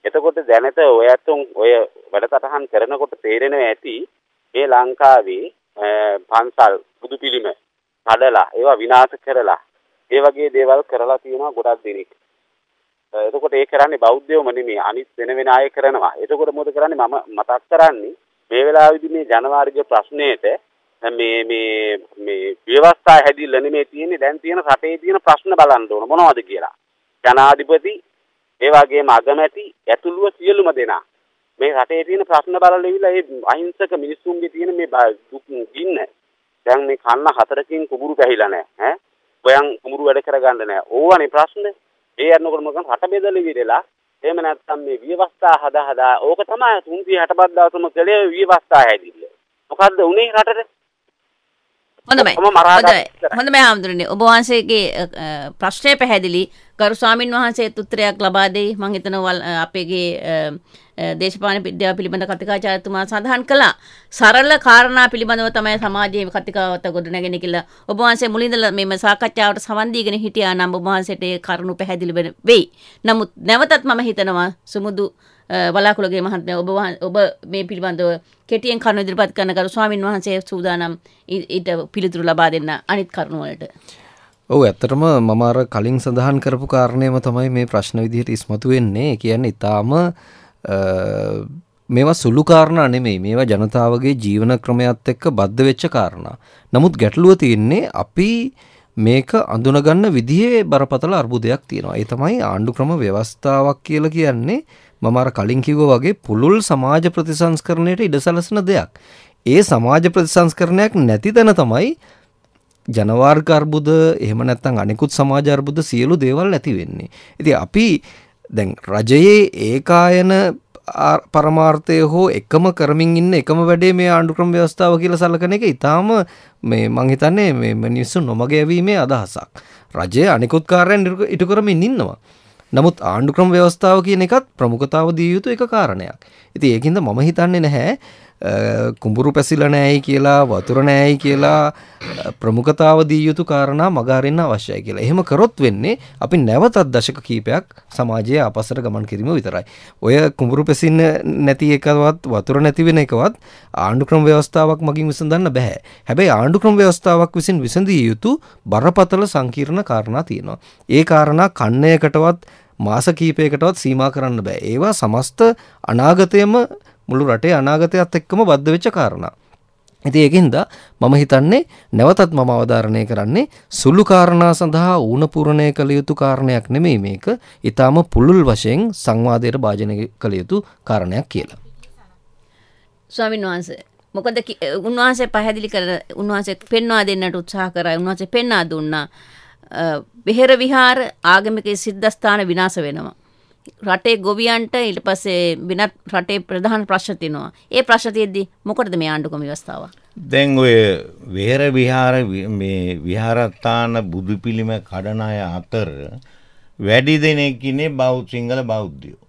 එතකොට දැනට ඔයතුන් ඔය වැඩසටහන් කරනකොට තේරෙනවා ඇති මේ ලංකාවේ පන්සල් බුදු පිළිම කඩලා ඒවා විනාශ කරලා ඒ වගේ දේවල් කරලා තියෙනවා ගොඩක් දෙනෙක්. එතකොට ඒ කරන්නේ බෞද්ධයෝම නෙමෙයි අනිත් වෙන වෙන අය කරනවා. එතකොට මොකද කරන්නේ මම මතක් කරන්නේ මේ වෙලාවේදී මේ ජනවාරිගේ ප්‍රශ්නයේට මේ මේ මේ ව්‍යවස්ථා හැදිල්ල නෙමෙයි තියෙන්නේ දැන් තියෙන රටේ තියෙන ප්‍රශ්න බලන්න ඕන මොනවද කියලා. ජනාධිපති ඒ වගේම අගමැති ඇතුළුව සියලුම දෙනා. මේ රටේ තියෙන ප්‍රශ්න බලලා ඉවිලා ඒ අහිංසක මිනිස්සුන්ගේ තියෙන මේ දුක් ගින්න දැන් මේ කන්න හතරකින් කුඹුරු පැහිලා නැහැ ඈ? ඔයන් කුඹුරු වැඩ කරගන්න නැහැ. ඕවනේ ප්‍රශ්න. ඒ යනකොට මොකද? රට බෙදලා ඉවිදලා එහෙම නැත්නම් මේ විවස්ථා හදා හදා ඕක තමයි 365 දවසම කළේ විවස්ථා හැදිල්ල. මොකද්ද උනේ රටට? මරා හොඳයි. හොඳයි හාමුදුරනේ. ඔබ වහන්සේගේ ප්‍රශ්නය පැහැදිලි. ගරු ස්වාමින් වහන්සේත් උත්තරයක් ලබා දෙයි. මම හිතනවා අපේගේ දේශපාලන විද්‍යාව පිළිබඳ කතිකාචාර්යතුමා සඳහන් කළා. සරල කාරණා පිළිබඳව තමයි සමාජයේ කතිකාවත ගොඩනගෙන කියලා ඔබ වහන්සේ මුලින්දලා මෙම සාකච්ඡාවට සවන් දීගෙන හිටියා නම් ඔබ වහන්සේට ඒ කරුණු පැහැදිලි වෙයි. නමුත් නැවතත් මම හිතනවා සුමුදු වලාකුළගේ මහත්මයා ඔබ ඔබ මේ පිළිබඳව කෙටියෙන් කරුණු ඉදිරිපත් කරන ගරු ස්වාමින් වහන්සේ සූදානම් ඊ- ඊට පිළිතුරු ලබා දෙන්න අනිත් කරුණු වලට. ඔව ඇත්තටම මම අර කලින් සඳහන් කරපු කාරණයම තමයි මේ ප්‍රශ්න විදිහට ඉස්මතු වෙන්නේ ඒ කියන්නේ ඊටාම මේවා සුළු කාරණා නෙමෙයි මේවා ජනතාවගේ ජීවන ක්‍රමයත් එක්ක බද්ධ වෙච්ච කාරණා. නමුත් ගැටලුව තියෙන්නේ අපි මේක අඳුනගන්න විදිහේ බරපතල අර්බුදයක් තියෙනවා. ඒ තමයි ආණ්ඩු ක්‍රම ව්‍යවස්ථාවක් කියලා කියන්නේ මම අර කලින් කිව්වා වගේ පුළුල් සමාජ ප්‍රතිසංස්කරණයට ඉඩ සලසන දෙයක්. ඒ සමාජ ප්‍රතිසංස්කරණයක් නැති තැන තමයි ජනවාර්ග අර්බුද එහෙම නැත්නම් අනිකුත් සමාජ අර්බුද සියලු දේවල් ඇති වෙන්නේ. ඉතින් අපි දැන් රජයේ ඒකායන ආ- පරමාර්ථය හෝ එකම කරමින් ඉන්න එකම වැඩේ මේ ආණ්ඩු ක්‍රම ව්‍යවස්ථාව කියලා සලකන එක ඊටාම මේ මං හිතන්නේ මේ මිනිස්සු නොමග යැවීමේ අදහසක්. රජය අනිකුත් කාර්යයන් ඉටු- ඉටු කරමින් ඉන්නවා. නමුත් ආණ්ඩු ක්‍රම ව්‍යවස්ථාව කියන එකත් ප්‍රමුඛතාව දිය යුතු එක කාරණයක්. ඉතින් ඒකින්ද මම හිතන්නේ නැහැ අ, කුඹුරු පැසිල නෑයි කියලා වතුර නෑයි කියලා අ, ප්‍රමුඛතාව දී යුතු කාරණා මගහරින්න අවශ්‍යයි කියලා. එහෙම කරොත් වෙන්නේ අපි නැවතත් දශක කීපයක් සමාජයේ අපසට ගමන් කිරීම විතරයි. ඔය කුඹුරු පැසින්න නැති එකවත් වතුර නැති වෙන එකවත් ආණ්ඩු ක්‍රම ව්‍යවස්ථාවක් මගින් විසඳන්න බෑ. හැබැයි ආණ්ඩු ක්‍රම ව්‍යවස්ථාවක් විසින් විසඳිය යුතු බරපතල සංකීර්ණ කාරණා තියෙනවා. ඒ කාරණා කන්නයකටවත් මාස කීපයකටවත් සීමා කරන්න බෑ. ඒවා සමස්ත අනාගතයම මුළු රටේ අනාගතයත් එක්කම බද්ධ වෙච්ච කාරණා. ඉතින් ඒකින්ද මම හිතන්නේ නැවතත් මම අවධාරණය කරන්නේ සුළු කාරණා සඳහා ඌණ පූර්ණය කළ යුතු කාරණයක් නෙමෙයි මේක. ඊටාම පුළුල් වශයෙන් සංවාදයට භාජනය කළ යුතු කාරණයක් කියලා. ස්වාමින් වහන්සේ මොකද කි- උන්වහන්සේ පැහැදිලි කර උන්වහන්සේ පෙන්වා දෙන්නට උත්සාහ කරයි උන්වහන්සේ පෙන්වා දුන්නා අ, බෙහෙර විහාර ආගමික සිද්ධස්ථාන විනාශ වෙනවා. රටේ ගොවියන්ට ඊට පස්සේ වෙනත් රටේ ප්‍රධාන ප්‍රශ්න තියෙනවා. ඒ ප්‍රශ්න තියෙද්දි මොකටද මේ ආණ්ඩුක්‍රම ව්‍යවස්ථාව? දැන් ඔය වෙහෙර විහාර මේ විහාරස්ථාන බුදු පිළිම කඩන අය අතර වැඩි දෙනෙක් ඉන්නේ බෞද්ධ සිංහල බෞද්ධයෝ.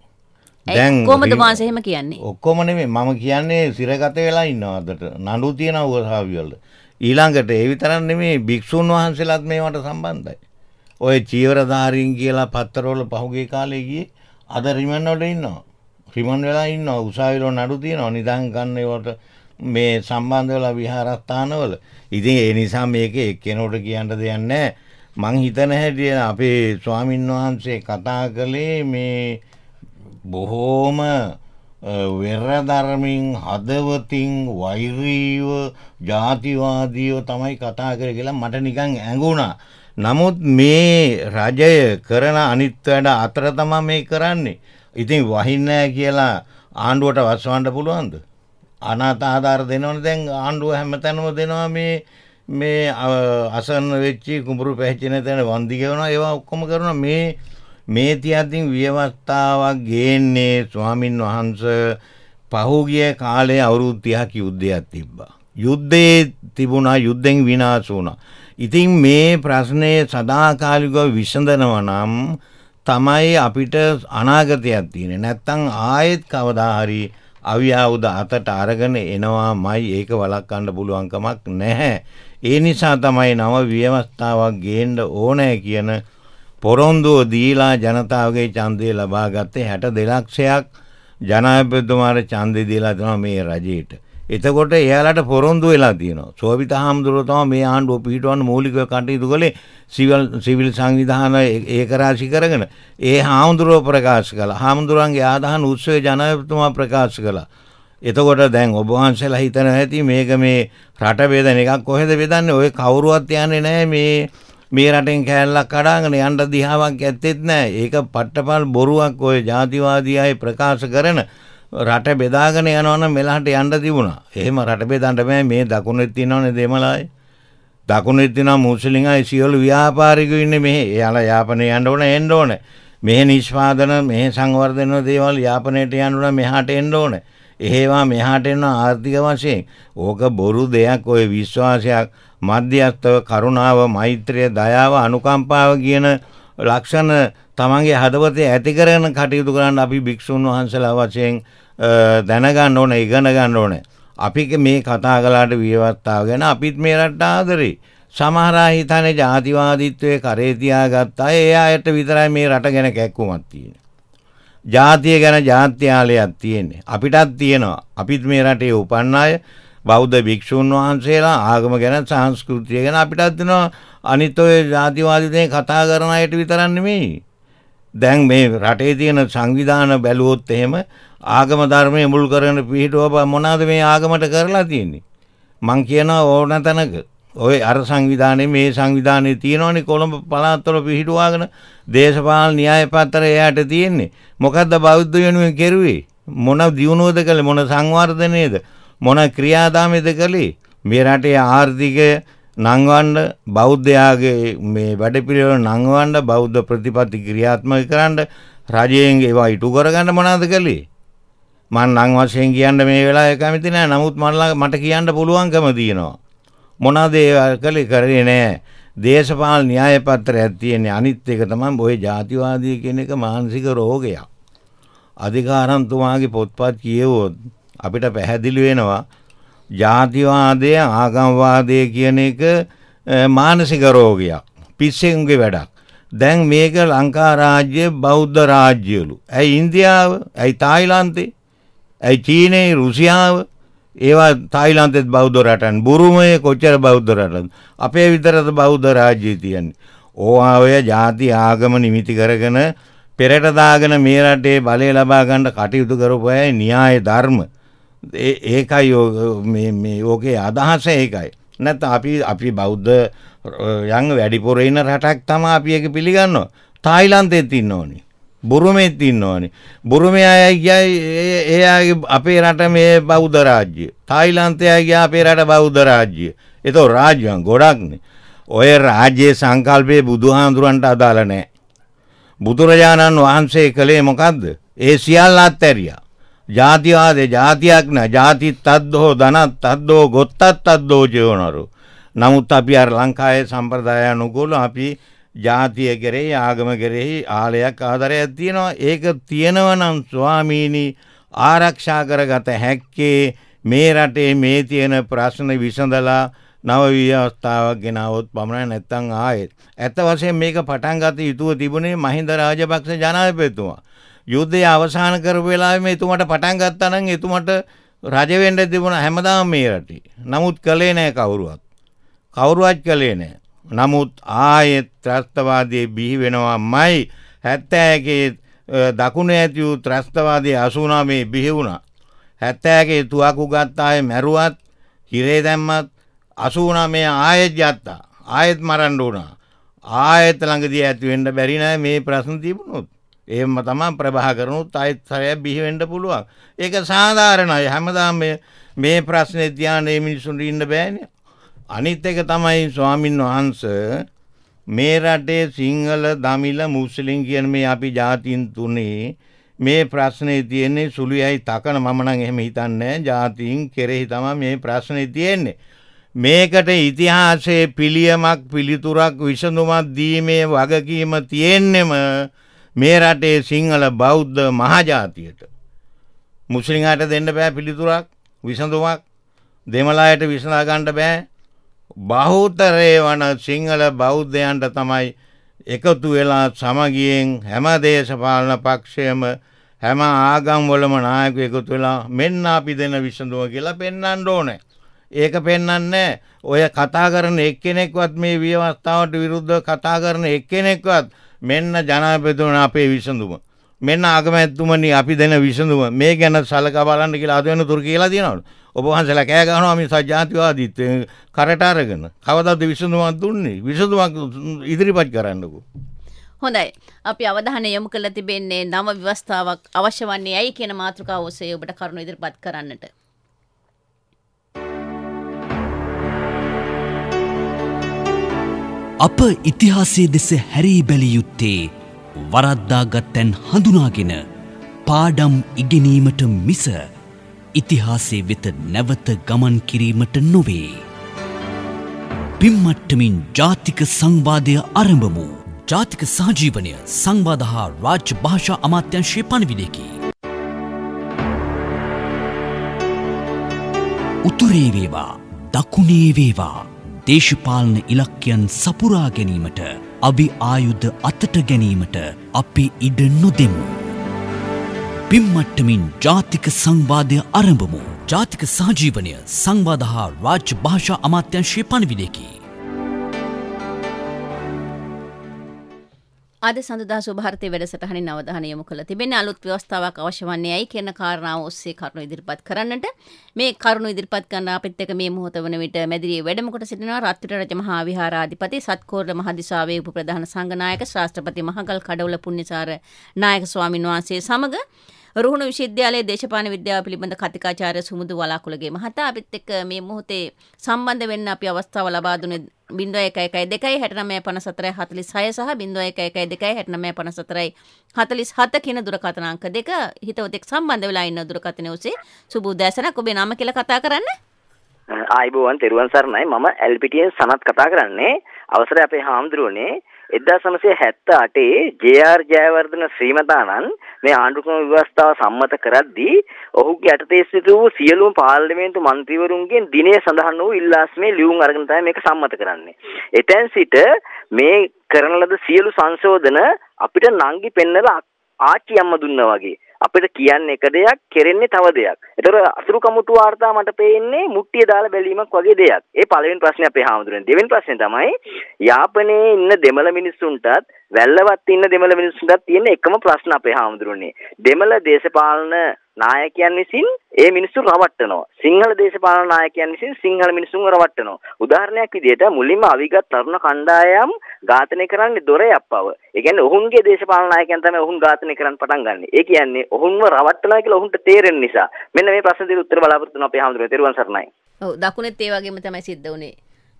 ඇයි කොහොමද වහන්සේ එහෙම කියන්නේ? ඔක්කොම නෙමෙයි මම කියන්නේ සිරගත වෙලා ඉන්නවා අදට නඩු තියෙන උවසාවිවල. ඊළඟට ඒ විතරක් නෙමෙයි භික්ෂුන් වහන්සේලාත් මේවට සම්බන්ධයි. ඔය චීවරධාරීන් කියලා පත්තරවල පහුගිය කාලේ ගියේ අද රිමන් වල ඉන්නවා. රිමන් වෙලා ඉන්නවා උසාවිවල නඩු තියෙනවා නිදන් ගන්න ඒවට මේ සම්බන්ධ වෙලා විහාරස්ථානවල. ඉතින් ඒ නිසා මේක එක්කෙනෙකුට කියන්න දෙයක් නැහැ. මං හිතන හැටියට අපේ ස්වාමින් වහන්සේ කතා කළේ මේ බොහෝම වෙරදර්මින් හදවතින් වෛරීව ජාතිවාදීව තමයි කතා කර කියලා මට නිකං ඇඟුණා. නමුත් මේ රජය කරන අනිත් වැඩ අතර තමා මේ කරන්නේ. ඉතින් වහින්නෑ කියලා ආණ්ඩුවට වස්වන්ඩ පුළුවන්ද. අනාත ආධාර දෙනවන දැන් ආණ්ඩුව හැමතැනම දෙනවා මේ මේ අ, අසන්න වෙච්චි කුඹුරු පැහිච්චන තැන වන්දිගවන ඒවා ඔක්කොම කරන මේ මේ තියත්තින් ව්‍යවස්ථාවක් ගේන්නේ ස්වාමින් වහන්ස පහුගිය කාලේ අවුරුදු තිහක් යුද්ධයක් තිබ්බා. යුද්ධයේ තිබුණා යුද්ධෙන් විනාශ වුණා. ඉතින් මේ ප්‍රශ්නය සදාකාලිකව විසඳනව නම් තමයි අපිට අනාගතයක් තියෙන. නැත්තං ආයෙත් කවදාහරි අවියාවුද අතට අරගෙන එනවා මයි ඒක වලක්කන්න පුළුවන්කමක් නැහැ. ඒ නිසා තමයි නව ව්‍යවස්ථාවක් ගේන්ඩ ඕනෑ කියන පොරොන්දුව දීලා ජනතාවගේ චන්දය ලබා ගත්තේ හැට දෙලක්ෂයක් ජනාපතුමාට චන්දය දීලා දෙනවා මේ රජයට. එතකොට එයාලට පොරොන්දු වෙලා තියෙනවා සෝවිත හාමුදුරුවතම මේ ආණ්ඩුව පිහිටුවන්න මූලික කටයුතු කළේ සිවල් සිවිල් සංවිධාන ඒකරාශි කරගෙන ඒ හාමුදුරුව ප්‍රකාශ කළ හාමුදුරුවන්ගේ ආදහන් උත්සවේ ජනපතුමා ප්‍රකාශ කලා. එතකොට දැන් ඔබවහන්සලා හිතන ඇති මේක මේ රට බේදන එකක් කොහෙද බෙදන්න ඔය කවුරුවත් යන්නේ නෑ මේ මේ රටෙන් කෑල්ලක් කඩාගෙන යන්ට දිහාවක් ඇත්තෙත් නෑ. ඒක පට්ටපල් බොරුවක් ඔය ජාතිවාදීයයි ප්‍රකාශ කරන රට බෙදාගෙන යනවන මෙලාට යන්ඩ තිබුණා. එහෙම රට බෙදන්ට බෑ. මේ දකුණෙත් තිනවන දෙමලයි දකුණෙත් තින මුස්ලිංයි සියලු ව්‍යාපාරික ඉන්න මේ එයාලා යාපනය යන්න ඕන එන්න ඕන. මේ නිෂ්පාදන මේ සංවර්ධන දේවල් යාපනයට යනුන මෙහාට එන්න ඕන. ඒවා මෙහාට එන්න ආර්ථික වශයෙන්. ඕක බොරු දෙයක් ඔය විශ්වාසයක්. මධ්‍යස්ථව කරුණාව මෛත්‍රය දයාව අනුකම්පාව කියන ලක්ෂණ තමන්ගේ හදවතේ ඇති කරන කටයුතු කරන්න අපි භික්ෂුන් වහන්සලා වශයෙන් දැනගන්න ඕන ඉගෙන ගන්න ඕන. අපි මේ කතා කලාට වියවත්තාව ගැන අපිත් මේ රට්ට ආදරේ. සමහරා හිතන්නේ ජාතිවාදීත්වයේ කරේ තියාගත්තා. ඒ අයට විතරයි මේ රට ගැන කැක්කුමක් තියෙන්නේ. ජාතිය ගැන ජාත්‍යාලයක් තියෙන්නේ. අපිටත් තියෙනවා. අපිත් මේ රටේ උපන් අය බෞද්ධ භික්ෂූන් වහන්සේලා ආගම ගැන සංස්කෘතිය ගැන අපිටත් දෙනවා අනිත් ඔය ජාතිවාදීන් කතා කරන අයට විතරක් නෙමෙයි. දැන් මේ රටේ තියෙන සංවිධාන බැලුවොත් එහෙම ආගම ධර්මයේ මුල් කරගෙන පිළිහිටුව මොනවාද මේ ආගමට කරලා තියෙන්නේ? මං කියනවා ඕන තැනක ඔය අර සංවිධානයේ මේ සංවිධානයේ තියෙනවනේ කොළඹ පළාත්වල පිහිටුවාගෙන දේශපාලන න්‍යාය පත්‍රය එයාට තියෙන්නේ. මොකද්ද බෞද්ධ වෙනුවෙන් කෙරුවේ? මොන දියුණුවද කළේ? මොන සංවර්ධනයේද? මොන ක්‍රියාදාමයේද කළේ? මේ රටේ ආර්ථික නංවන්න බෞද්ධයාගේ මේ වැඩපිළිවෙල නංවන්න බෞද්ධ ප්‍රතිපත්ති ක්‍රියාත්මක කරන්න රජයෙන් ඒවා ඉටු කරගන්න මොනවද කළේ? මං නම් වශයෙන් කියන්න මේ වෙලාවේ කැමති නෑ. නමුත් මට කියන්න පුළුවන්කම තියෙනවා. මොනවද ඒ කළේ කරේ නෑ. දේශපාලන න්‍යාය පත්‍රයක් තියෙන්නේ අනිත් එක තමයි ඔය ජාතිවාදී කියන එක මානසික රෝගයක්. අධිකාරන්තුමාගේ පොත්පත් කියවුවොත් අපිට පැහැදිලි වෙනවා ජාතිවාදය ආගම්වාදය කියන එක මානසික රෝගයක්. පිස්සෙන්ගේ වැඩක්. දැන් මේක ලංකා රාජ්‍ය බෞද්ධ රාජ්‍යලු. ඇයි ඉන්දියාව ඇයි තායිලන්තේ ඇයි චීනයේ රුසියාව ඒවා තායිලන්තෙත් බෞද්ධ රටන් බුරුමය කොච්චර බෞද්ධ රටන් අපේ විතරද බෞද්ධ රාජ්‍යය තියන්නේ. ඕවා ඔය ජාති ආගම නිමිති කරගෙන පෙරට දාගෙන මේ රටේ බලය ලබා ගන්න කටයුතු කරපු අය න්‍යාය ධර්ම ඒකයි මේ ඕකේ අදහස ඒකයි. නැත්නම් අපි අපි බෞද්ධ යං වැඩිපුර ඉන්න රටක් තමයි අපි ඒක පිළිගන්නවා. තායිලන්තෙත් ඉන්න ඕනේ. බුරුමෙත් ඉන්නවනේ. බුරුමේ අය ගියයි එයාගේ අපේ රට මේ බෞද්ධ රාජ්‍ය. තායිලන්තය ගියා අපේ රට බෞද්ධ රාජ්‍ය. ඒතෝ රාජ්‍යයන් ගොඩක්නේ. ඔය රාජ්‍යයේ සංකල්පයේ බුදුහාඳුරන්ට අදාළ නැහැ. බුදුරජාණන් වහන්සේ කළේ මොකද්ද? ඒ සියල්ල අත්හැරියා. ජාතිවාදේ ජාතියක් නෑ. ජාති තද්දෝ ධනත් තද්දෝ ගොත්තත් තද්දෝ ජීවනරු. නමුත් අපි අර ලංකාවේ සම්ප්‍රදාය අනුකූලව අපි ජාතිය කෙරෙහි ආගම කෙරෙහි ආලයක් ආදරයක් තියෙනවා. ඒක තියෙනවනම් ස්වාමීනි ආරක්ෂා කරගත හැක්කේ මේ රටේ මේ තියෙන ප්‍රශ්න විසඳලා නව ව්‍යවස්ථාවක් ගෙනාවොත් පමණයි නැත්තම් ආයෙත්. ඇත්ත වශයෙන් මේක පටන් ගත යුතුව තිබුණේ මහින්ද රාජපක්ෂ ජනාධිපතිතුමා. යුද්ධය අවසන් කරපු වෙලාවේ මේ එතුමාට පටන් ගත්තා නම් එතුමාට රජ වෙන්න තිබුණ හැමදාම මේ රටේ. නමුත් කළේ නැහැ කවුරුවත්. කවුරුවත් කළේ නැහැ. නමුත් ආයෙත් ත්‍රස්තවාදයේ බිහි වෙනවාමයි 71 දකුණේ ඇති වූ ත්‍රස්තවාදයේ 89 බිහි වුණා. 71 තුවක්කු ගත්ත අය මැරුවත් හිරේ දැම්මත් 89 ආයෙත් යත්තා. ආයෙත් මරන්න උනා. ආයෙත් ළඟදී ඇති වෙන්න බැරි නෑ මේ ප්‍රශ්න තිබුණොත්. එහෙම තමයි ප්‍රභාකරනුත් ආයෙත් සරයක් බිහි වෙන්න පුළුවන්. ඒක සාධාරණයි. හැමදාම මේ ප්‍රශ්නේ ධ්‍යාන මේ මිනිසුන්ට ඉන්න බෑනේ. අනිත් එක තමයි ස්වාමින් වහන්ස මේ රටේ සිංහල දමිල මුස්ලිම් කියන මේ අපි ජාතීන් තුනේ මේ ප්‍රශ්නේ තියෙන්නේ සුළුයයි තකන මම නම් එහෙම හිතන්නේ ජාතීන් කෙරෙහි තමයි මේ ප්‍රශ්නේ තියෙන්නේ මේකට ඉතිහාසයේ පිළියමක් පිළිතුරක් විසඳුමක් දීමේ වගකීම තියෙන්නෙම මේ රටේ සිංහල බෞද්ධ මහජාතියට. මුස්ලිම්හට දෙන්න බෑ පිළිතුරක් විසඳුමක්. දෙමළායට විසඳා ගන්න බෑ. බහුතරය වන සිංහල බෞද්ධයන්ට තමයි එකතු වෙලා සමගියෙන් හැම දේශපාලන පක්ෂයම හැම ආගම්වලම නායක එකතු වෙලා මෙන්න අපි දෙන විසඳුව කියලා පෙන්වන්න ඕනේ. ඒක පෙන්වන්නේ ඔය කතා කරන එක්කෙනෙක්වත් මේ ව්‍යවස්ථාවට විරුද්ධව කතා කරන එක්කෙනෙක්වත් මෙන්න ජනාධිපතිතුමා අපේ විසඳුම. මෙන්න අගමැතිතුමනි අපි දෙන විසඳුම. මේ ගැන සලකා බලන්න කියලා අද වෙනතුරු කියලා තියෙනවලු. ඔබ වහන්සේලා කෑ ගහනවා මේ සජාතිවාදීත් කරට අරගෙන. කවදාද විසඳුමක් දුන්නේ? විසඳුමක් ඉදිරිපත් කරන්නකෝ. හොඳයි. අපි අවධානය යොමු කළ තිබෙන්නේ නව ව්‍යවස්ථාවක් අවශ්‍ය වන්නේ ඇයි කියන මාතෘකාව ඔස්සේ ඔබට කරුණු ඉදිරිපත් කරන්නට. අප ඉතිහාසයේ දෙස හැරී බැලිය යුත්තේ වරද්දාගත් තැන් හඳුනාගෙන පාඩම් ඉගෙනීමට මිස ඉතිහාසය වෙත නැවත ගමන් කිරීමට නොවේ. පිම්මට්ටමින් ජාතික සංවාදය අරඹමු. ජාතික සහජීවනය සංවාද හා රාජ්‍ය භාෂා අමාත්‍යංශය පණවිඩකි. උතුරේ වේවා දකුණේ වේවා දේශපාලන ඉලක්කයන් සපුරා ගැනීමට අභි ආයුධ අතට ගැනීමට අපි ඉඩ නොදෙමු. පිම්මට්ටමින් ජාතික සංවාදය අරඹමු. ජාතික සහජීවනය සංවාද හා රාජ්‍ය භාෂා අමාත්‍යංශය පණවිඩකි. අද සඳදා සුභාරතය වැඩසටහනින් අවධානය යොමු කළ තිබෙන්නේ අලුත් ව්‍යවස්ථාවක් අවශ්‍ය වන්නේ ඇයි කියන කාරණාව ඔස්සේ කරුණු ඉදිරිපත් කරන්නට. මේ කරුණු ඉදිරිපත් කරන අපිත් එක්ක මේ මොහොත වන විට මැදිරියේ වැඩම කොට සිටිනවා රත්විට රජ මහා විහාරාධිපති සත්කෝරළ මහදිසාවේ උප ප්‍රධාන සංඝනායක ශාස්ත්‍රපති මහගල් කඩවල පුණ්‍යසාර නායක ස්වාමින් වහන්සේ සමග රුහුණු විශ්වවිද්‍යාලයේ දේශපාලන විද්‍යාව පිළිබඳ කතිකාචාර්ය සුමුදු වලාකුළගේ මහතා අපිත් එක්ක මේ මොහොතේ සම්බන්ධ වෙන්න අපි අවස්ථාව ලබා දුන්නේ 0112 69 54 46 සහ 0112 69 54 47 කියන දුරකථන අංක දෙක හිතවතෙක් සම්බන්ධ වෙලා ඉන්න දුරකථනය ඔස්සේ සුබ උදෑසනක් ඔබේ නම කියලා කතා කරන්න. ආයිබෝවන් තෙරුවන් සරණයි. මම එල්පිටියෙන් සනත් කතා කරන්නේ. අවසරයි අපේ හාමුදුරුවනේ. 1978 ජේ.ආර් ජයවර්ධන ශ්‍රීමතානන් මේ ආණ්ඩුක්‍රම ව්‍යවස්ථාව සම්මත කරද්දී ඔහුගේ යටතේ සිටු වූ සියලුම පාර්ලිමේන්තු මන්ත්‍රීවරුන්ගෙන් දිනේ සඳහන් වූ ඉල්ලාස්මේ ලියුම් අරගෙන තමයි මේක සම්මත කරන්නේ. එතෙන් සිට මේ කරන ලද සියලු සංශෝධන අපිට නංගි පෙන්නලා ආච්චි අම්ම දුන්නා වගේ. අපිට කියන්නේ එක දෙයක් කෙරෙන්නේ තව දෙයක්. ඒතර අසුරු කමුටු වාර්තා මට පේන්නේ මුට්ටිය දාලා බැලීමක් වගේ දෙයක්. ඒ පළවෙනි ප්‍රශ්නේ අපේ හාමුදුරනේ. දෙවෙනි ප්‍රශ්නේ තමයි යාපනයේ ඉන්න දෙමළ මිනිස්සුන්ටත් වැල්ලවත් ඉන්න දෙමළ මිනිස්සුන්ටත් තියෙන එකම ප්‍රශ්න අපේ හාමුදුරනේ. දෙමළ දේශපාලන නායකයන් විසින් ඒ මිනිස්සු රවට්ටනවා. සිංහල දේශපාලන නායකයන් විසින් සිංහල මිනිස්සුන්ව රවට්ටනවා. උදාහරණයක් විදිහට මුලින්ම අවිගත් තරුණ කණ්ඩායම් ඝාතනය කරන්නේ දොරේ අප්පව. ඒ කියන්නේ ඔවුන්ගේ දේශපාලන නායකයන් තමයි ඔවුන් ඝාතනය කරන්න පටන් ගන්නෙ. ඒ කියන්නේ ඔවුන්ව රවට්ටනවා කියලා ඔවුන්ට තේරෙන නිසා. මෙන්න මේ ප්‍රශ්න දෙක උත්තර බලාපොරොත්තු වෙනවා අපේ හැමදෙරේ තෙරුවන් සරණයි. ඔව් දකුණෙත් ඒ වගේම තමයි සිද්ධ වුනේ.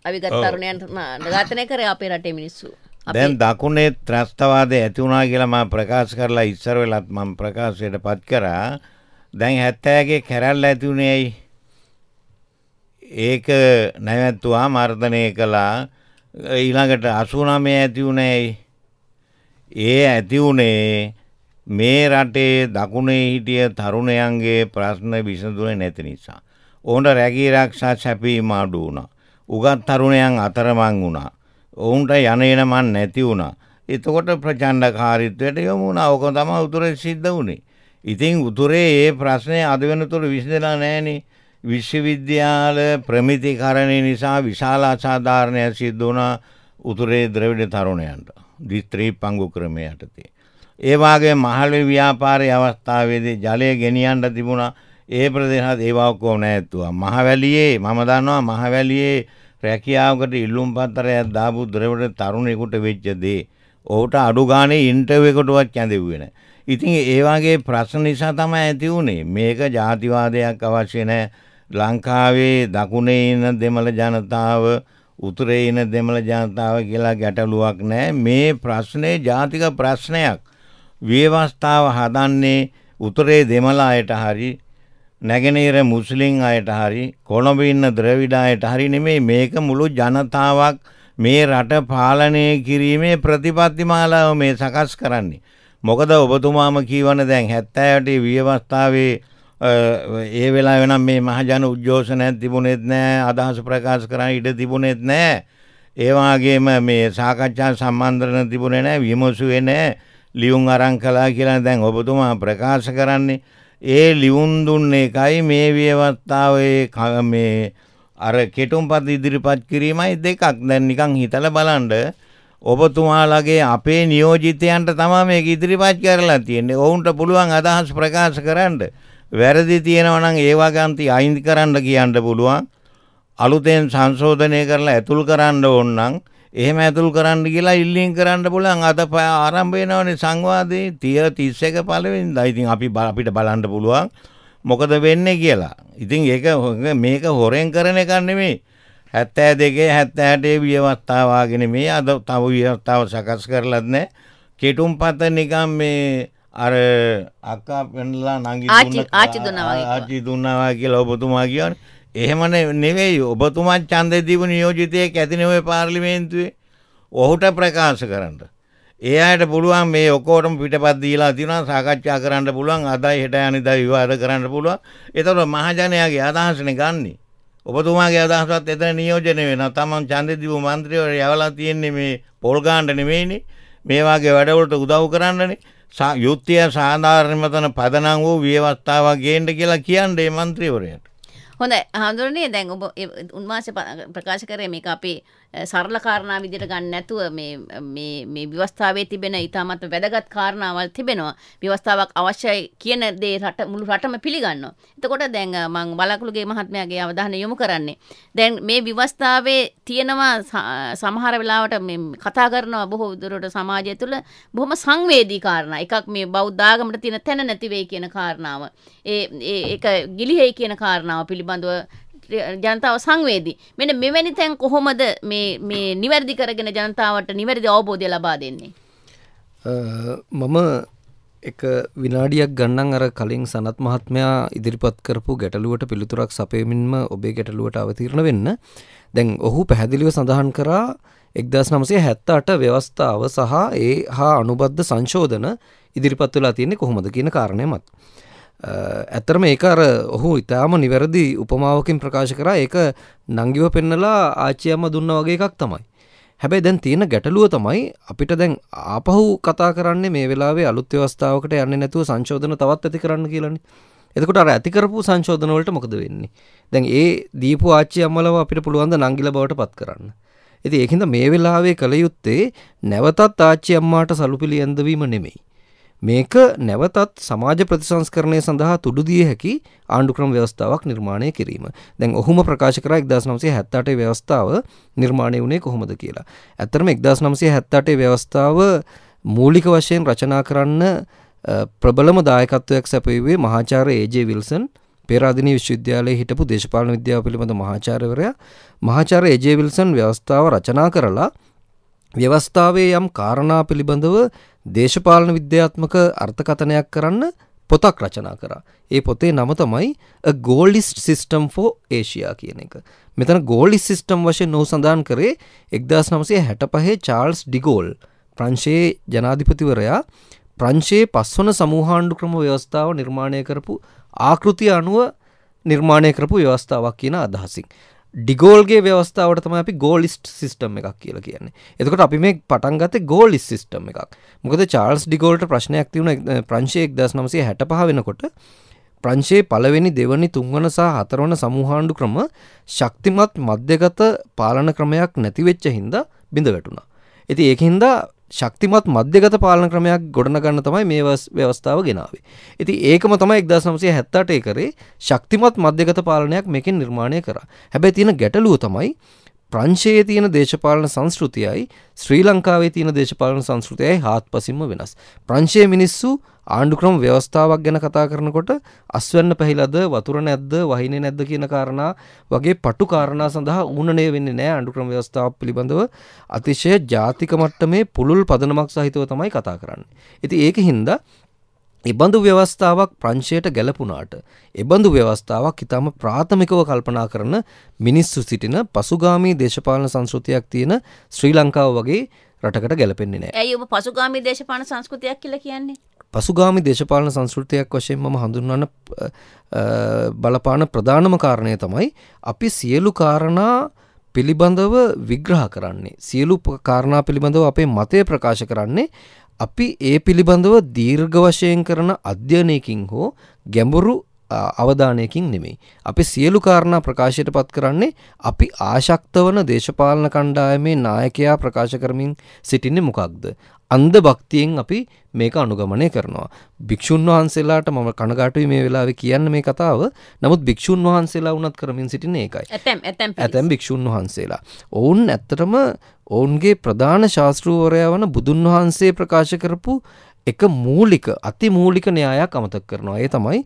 අවිගත් තරුණයන් ඝාතනය කරේ අපේ රටේ මිනිස්සු. දැන් දකුණේ ත්‍රස්තවාදය ඇති වුණා කියලා මම ප්‍රකාශ කරලා ඉස්සර වෙලත් මම ප්‍රකාශයට පත් කරා. දැන් හැත්තෑගේ කැරැල්ල ඇති වුණේ ඇයි? ඒක නැවැත්තුවා මර්ධනය කළා. ඊළඟට 89 ඇති වුණේ ඇයි? ඒ ඇති වුණේ මේ රටේ දකුණේ හිටිය තරුණයන්ගේ ප්‍රශ්න විසඳුනේ නැති නිසා. ඔවුන්ට රැකී ආරක්ෂා සැපීම අඩු වුණා. උගත් තරුණයන් අතරමං වුණා. ඔවුන්ට යන එන මන් නැති වුණා. එතකොට ප්‍රචණ්ඩකාරීත්වයට යොමු වුණා. ඕක තමයි උතුරේ සිද්ධ වුණේ. ඉතින් උතුරේ ඒ ප්‍රශ්නය අද වෙනතුරු විසඳලා නැහෙනේ. විශ්වවිද්‍යාල ප්‍රමිතිකරණය නිසා විශාල අසාධාරණයක් සිද්ධ වුණා උතුරේ ද්‍රවිඩ තරුණයන්ට. දිස්ත්‍රී පංගු ක්‍රමය යටතේ. ඒ වාගේ මහල් ව්‍යාපාරයේ අවස්ථාවේදී ජලය ගෙනියන්න තිබුණා. ඒ ප්‍රදේශත් ඒවා ඔක්කොම නැතුවා. මහවැලියේ මම දන්නවා මහවැලියේ රැකියාවකට ඉල්ලුම් පත්තරයක් දාපු ද්‍රවිඩ තරුණයෙකුට වෙච්ච දේ. ඔහුට අඩු ගානේ ඉන්ටර්විව් එකකටවත් කැඳෙව්වේ නැහැ. ඉතින් ඒ වගේ ප්‍රශ්න නිසා තමයි ඇති වුණේ. මේක ජාතිවාදයක් අවශ්‍ය නැහැ. ලංකාවේ දකුණේ ඉන්න දෙමළ ජනතාව උතුරේ ඉන්න දෙමළ ජනතාව කියලා ගැටලුවක් නැහැ. මේ ප්‍රශ්නේ ජාතික ප්‍රශ්නයක්. ව්‍යවස්ථාව හදන්නේ උතුරේ දෙමළ අයට හරි නැගෙනහිර මුස්ලිම් අයට හරි කොළඹ ඉන්න ද්‍රවිඩ අයට හරි නෙමෙයි මේක මුළු ජනතාවක් මේ රට පාලනය කිරීමේ ප්‍රතිපත්ති මාලාව මේ සකස් කරන්නේ. මොකද ඔබතුමාම කීවන දැන් හැත්තෑට ව්‍යවස්ථාවේ ඒ වෙලා වෙනම් මේ මහජන උද්‍යෝෂනයක් තිබුණෙත් නෑ අදහස ප්‍රකාශ කරන්න ඉඩ තිබුණෙත් නෑ. ඒවාගේම මේ සාකච්ඡා සම්බන්ධරන තිබුණේ නෑ විමසුවේ නෑ. ලියුම් අරන් කලා කියලා දැන් ඔබතුමා ප්‍රකාශ කරන්නේ. ඒ ලියුම් දුන්නේ එකයි මේ ව්‍යවස්ථාවේ මේ අර කෙටුම්පත් ඉදිරිපත් කිරීමයි දෙකක්. දැන් නිකන් හිතලා බලන්න ඔබතුමාලගේ අපේ නියෝජිතයන්ට තමා මේක ඉදිරිපත් කරලා තියෙන්නේ. ඔවුන්ට පුළුවන් අදහස් ප්‍රකාශ කරන්න. වැරදි තියෙනවා නම් ඒවා ගන්ති අයින් කරන්න කියන්න පුළුවන්. අලුතෙන් සංශෝධනය කරලා ඇතුල් කරන්න ඕන නම් එහෙම ඇතුල් කරන්න කියලා ඉල්ලීම් කරන්න පුළුවන්. අද ආරම්භ වෙනවනේ සංවාදේ 30 31 පළවෙනිදා. ඉතින් අපි අපිට බලන්න පුළුවන් මොකද වෙන්නේ කියලා. ඉතින් ඒක මේක හොරෙන් කරන එකක් නෙමෙයි. හැත්තෑ දෙකේ හැත්තෑටේ ව්‍යවස්ථාවාගෙන මේ අද තව ව්‍යවස්ථාව සකස් කරලත් නෑ කෙටුම් පත නිකම් මේ අර අක්කා පෙන්ලා නංගි. ආච්චි දුන්නවා කියලා ඔබතුමා කියන එහෙම නෙවෙයි ඔබතුමත් ඡන්දය දීපු නියෝජිතයෙක් ඇතිනේ ඔය පාර්ලිමේන්තුවේ ඔහුට ප්‍රකාශ කරන්න. ඒ අයට පුළුවන් මේ ඔක්කොටම පිටපත් දීලා තියෙනවා සාකච්ඡා කරන්න පුළුවන් අදයි හෙට අනිදා විවාද කරන්න පුළුවන්. ඒතකොට මහජනයාගේ අදහසනේ ගන්නෙ. ඔබතුමාගේ අදහසත් එතන නියෝජනය වෙනවා. තමන් ඡන්දෙ දීපු මන්ත්‍රීවරු යවලා තියෙන්නේ මේ පොල් ගාන්න නෙමෙයිනේ. මේ වගේ වැඩවලට උදව් කරන්නනේ. සා- යුක්තිය සාධාරණම තන පදනම් වූ ව්‍යවස්ථාවක් ගේන්න කියලා කියන්නේ මේ මන්ත්‍රීවරයාට. හොඳ හඳුරනේ දැන් ඔබ උන්වාස ප්‍රකාශ කරේ මේක අපේ සරල කාරණා විදිහට ගන්න නැතුව මේ මේ මේ ව්‍යවස්ථාවේ තිබෙන ඊටමත් වැදගත් කාරණාවල් තිබෙනවා. ව්‍යවස්ථාවක් අවශ්‍යයි කියන දේ රට මුළු රටම පිළිගන්නවා. එතකොට දැන් මම බලාකුළුගේ මහත්මයාගේ අවධානය යොමු කරන්නේ. දැන් මේ ව්‍යවස්ථාවේ තියෙනවා ස- සමහර වෙලාවට මේ කතා කරනවා බොහෝ දුරට සමාජය තුළ බොහොම සංවේදී කාරණා. එකක් මේ බෞද්ධ ආගමට තියෙන තැන නැති වෙයි කියන කාරණාව. ඒ ඒ ඒක ගිලිහෙයි කියන කාරණාව පිළිබඳව ජනතාව සංවේදී. මෙන්න මෙවැනි තැන් කොහොමද මේ මේ නිවැරදි කරගෙන ජනතාවට නිවැරදි අවබෝධය ලබා දෙන්නේ? මම එක විනාඩියක් ගන්නන් අර කලින් සනත් මහත්මයා ඉදිරිපත් කරපු ගැටලුවට පිළිතුරක් සපයමින්ම ඔබේ ගැටලුවට අවතීරණ වෙන්න දැන් ඔහු පැහැදිලිව සඳහන් කරා එක්දස් නමසේ හැත්ත අට ව්‍යවස්ථාව සහ ඒ හා අනුබද්ධ සංශෝධන ඉදිරිපත් වෙලා තියෙන්නේ කොහොමද කියන කාරණය මත්. ඇත්තරම ඒක අර ඔහු ඉතාම නිවැරදි උපමාවකින් ප්‍රකාශ කරා ඒක නංගිව පෙන්නලා ආච්චියම්ම දුන්න වගේ එකක් තමයි. හැබැයි දැන් තියෙන ගැටලුව තමයි අපිට දැන් ආපහු කතා කරන්නේ මේ වෙලාවේ අලුත් ව්‍යවස්ථාවකට යන්නේ නැතුව සංශෝධන තවත් ඇති කරන්න කියලානේ. එතකොට අර ඇති කරපු සංශෝධන වලට මොකද වෙන්නේ? දැන් ඒ දීපු ආච්චි අම්මලව අපිට පුළුවන් ද නංගිල බවට පත් කරන්න. ඉතින් ඒකින්ද මේ වෙලාවේ කල යුත්තේ නැවතත් ආච්චි අම්මාට සලුපිලි ඇඳවීම නෙමෙයි. මේක නැවතත් සමාජ ප්‍රතිසංස්කරණය සඳහා තුඩුදිය හැකි ආණ්ඩුක්‍රම ව්‍යවස්ථාවක් නිර්මාණය කිරීම. දැන් ඔහුම ප්‍රකාශ කර එක්දස් නම්සේ හැත්තටේ ව්‍යවස්ථාව නිර්මාණය වුණේ කොහොමද කියලා. ඇතරම එක්දස් නම්සේ හැත්තටේ ව්‍යවස්ථාව මූලික වශයෙන් රචනා කරන්න ප්‍රබලම දායකත්වයක් සැපයවේ මහාචාර ඒජේ විල්සන් පේරාදිනී විශ්වවිද්‍යාලයේ හිටපු දේශපාලන විද්‍යාව පිළිබඳ මහාචාර්යවරයා මහාචාර ඒජේ විල්සන් ව්‍යවස්ථාව රචනා කරලා ව්‍යවස්ථාවේ යම් කාරණා පිළිබඳව දේශපාලන විද්‍යාත්මක අර්ථකථනයක් කරන්න පොතක් රචනා කරා. ඒ පොතේ නම තමයි ගෝල්ඩිස්ට් සිස්ටම් ෆෝ ඒෂයා කියන එක. මෙතන ගෝල්ඩිස් සිස්ටම් වශයෙන් නොහු සඳහන් කරේ එක්දස් නමසේ හැට පහේ චාර්ල්ස් ඩිගෝල් ප්‍රංශයේ ජනාධිපතිවරයා ප්‍රංශයේ පස්වන සමූහාණ්ඩු ක්‍රම ව්‍යවස්ථාව නිර්මාණය කරපු ආකෘතිය අනුව නිර්මාණය කරපු ව්‍යවස්ථාවක් කියන අදහසින්. ඩිගෝල්ගේ ව්‍යවස්ථාවට තම අපි ගෝලිස්ට් සිස්ටම් එකක් කියලා කියන්නේ එතකට අපි මේ පටන්ගත ගෝලිස් සිස්ටම් එකක් මොකද චාර්ල්ස් ඩිගෝල්ට ප්‍රශ්නයක් තිවුණ ප්‍රංශයෙක් දස් නමසේ හැට පහ වෙනකොට ප්‍රංශයේ පළවෙනි දෙවනි තුන්වන සහ හතරවන සමූහාණ්ඩු ක්‍රම ශක්තිමත් මධ්‍යගත පාලන ක්‍රමයක් නැතිවෙච්ච හින්ද බිඳ වැටුණා. ඇති ඒක හින්දා ශක්තිමත් මධ්‍යගත පාලන ක්‍රමයක් ගොඩනගන්න තමයි මේ ව්‍යවස්ථාව ගෙනාවේ. ඉති ඒකම තමයි එක්දස් නමසේ හැත්තටේ කරේ ශක්තිමත් මධ්‍යගත පාලනයක් මේකින් නිර්මාණය කර. හැබැයි තියෙන ගැටලුව තමයි ප්‍රංශයේ තියෙන දේශපාලන සංස්කෘතියයි ශ්‍රී ලංකාවේ තියෙන දේශපාලන සංස්කෘතියයි හාත් පසින්ම වෙනස්. ප්‍රංශය මිනිස්සු ආණ්ඩුක්‍රම ව්‍යවස්ථාවක් ගැන කතා කරනකොට අස්වන්න පැහිලද වතුර නැද්ද වහින නැද්ද කියන කාරණා වගේ පටු කාරණා සඳහා ඌනනය වෙන්නේ නෑ අඩුක්‍රම ව්‍යවස්ථාව පිළිබඳව අතිශය ජාතික මට්ටමේ පුළුල් පදනමක් සහිතව තමයි කතා කරන්න. ඉති ඒක හින්දා එබඳු ව්‍යවස්ථාවක් ප්‍රංශයට ගැලපුනාට එබඳු ව්‍යවස්ථාවක් ඉතාම ප්‍රාථමිකව කල්පනා කරන මිනිස්සු සිටින පසුගාමී දේශපාලන සංස්කෘතියක් තියෙන ශ්‍රී ලංකාව වගේ රටකට ගැලපෙන්නේ නෑ. ඇයි ඔබ පසුගාමී දේශපාලන සංස්කෘතියක් කියලා කියන්නේ? පසුගාමි දේශපාලන සංස්කෘතියක් වශයෙන් මම හඳුන්වන්න බලපාන ප්‍රධානම කාරණය තමයි අපි සියලු කාරණා පිළිබඳව විග්‍රහ කරන්නේ. සියලු කාරණා පිළිබඳව අපේ මතය ප්‍රකාශ කරන්නේ අපි ඒ පිළිබඳව දීර්ඝ වශයෙන් කරන අධ්‍යයනයකින් හෝ ගැඹුරු අවධානයකින් නෙමෙයි. අපි සියලු කාරණා ප්‍රකාශයට පත් කරන්නේ අපි ආශක්ත වන දේශපාලන කණ්ඩායමේ නායකයා ප්‍රකාශ කරමින් සිටින්නේ මොකක්ද. අන්ද භක්තියෙන් අපි මේක අනුගමනය කරනවා. භික්‍ෂූන් වහන්සේලාට මම කනගාටුයි මේ වෙලාව කියන්න මේ කතාව නමුත් භික්‍ෂූන් වහන්සේලා වනත් කරමින් සිටින එකයි. ඇතැම් භික්‍ෂූන් වහන්සේලා. ඔවුන් ඇත්තටම ඔවුන්ගේ ප්‍රධාන ශාස්තෘූවරයා වන බුදුන් වහන්සේ ප්‍රකාශ කරපු එක මූලික අති මූලික න්‍යායක් අමතක් කරනවා. ඒ තමයි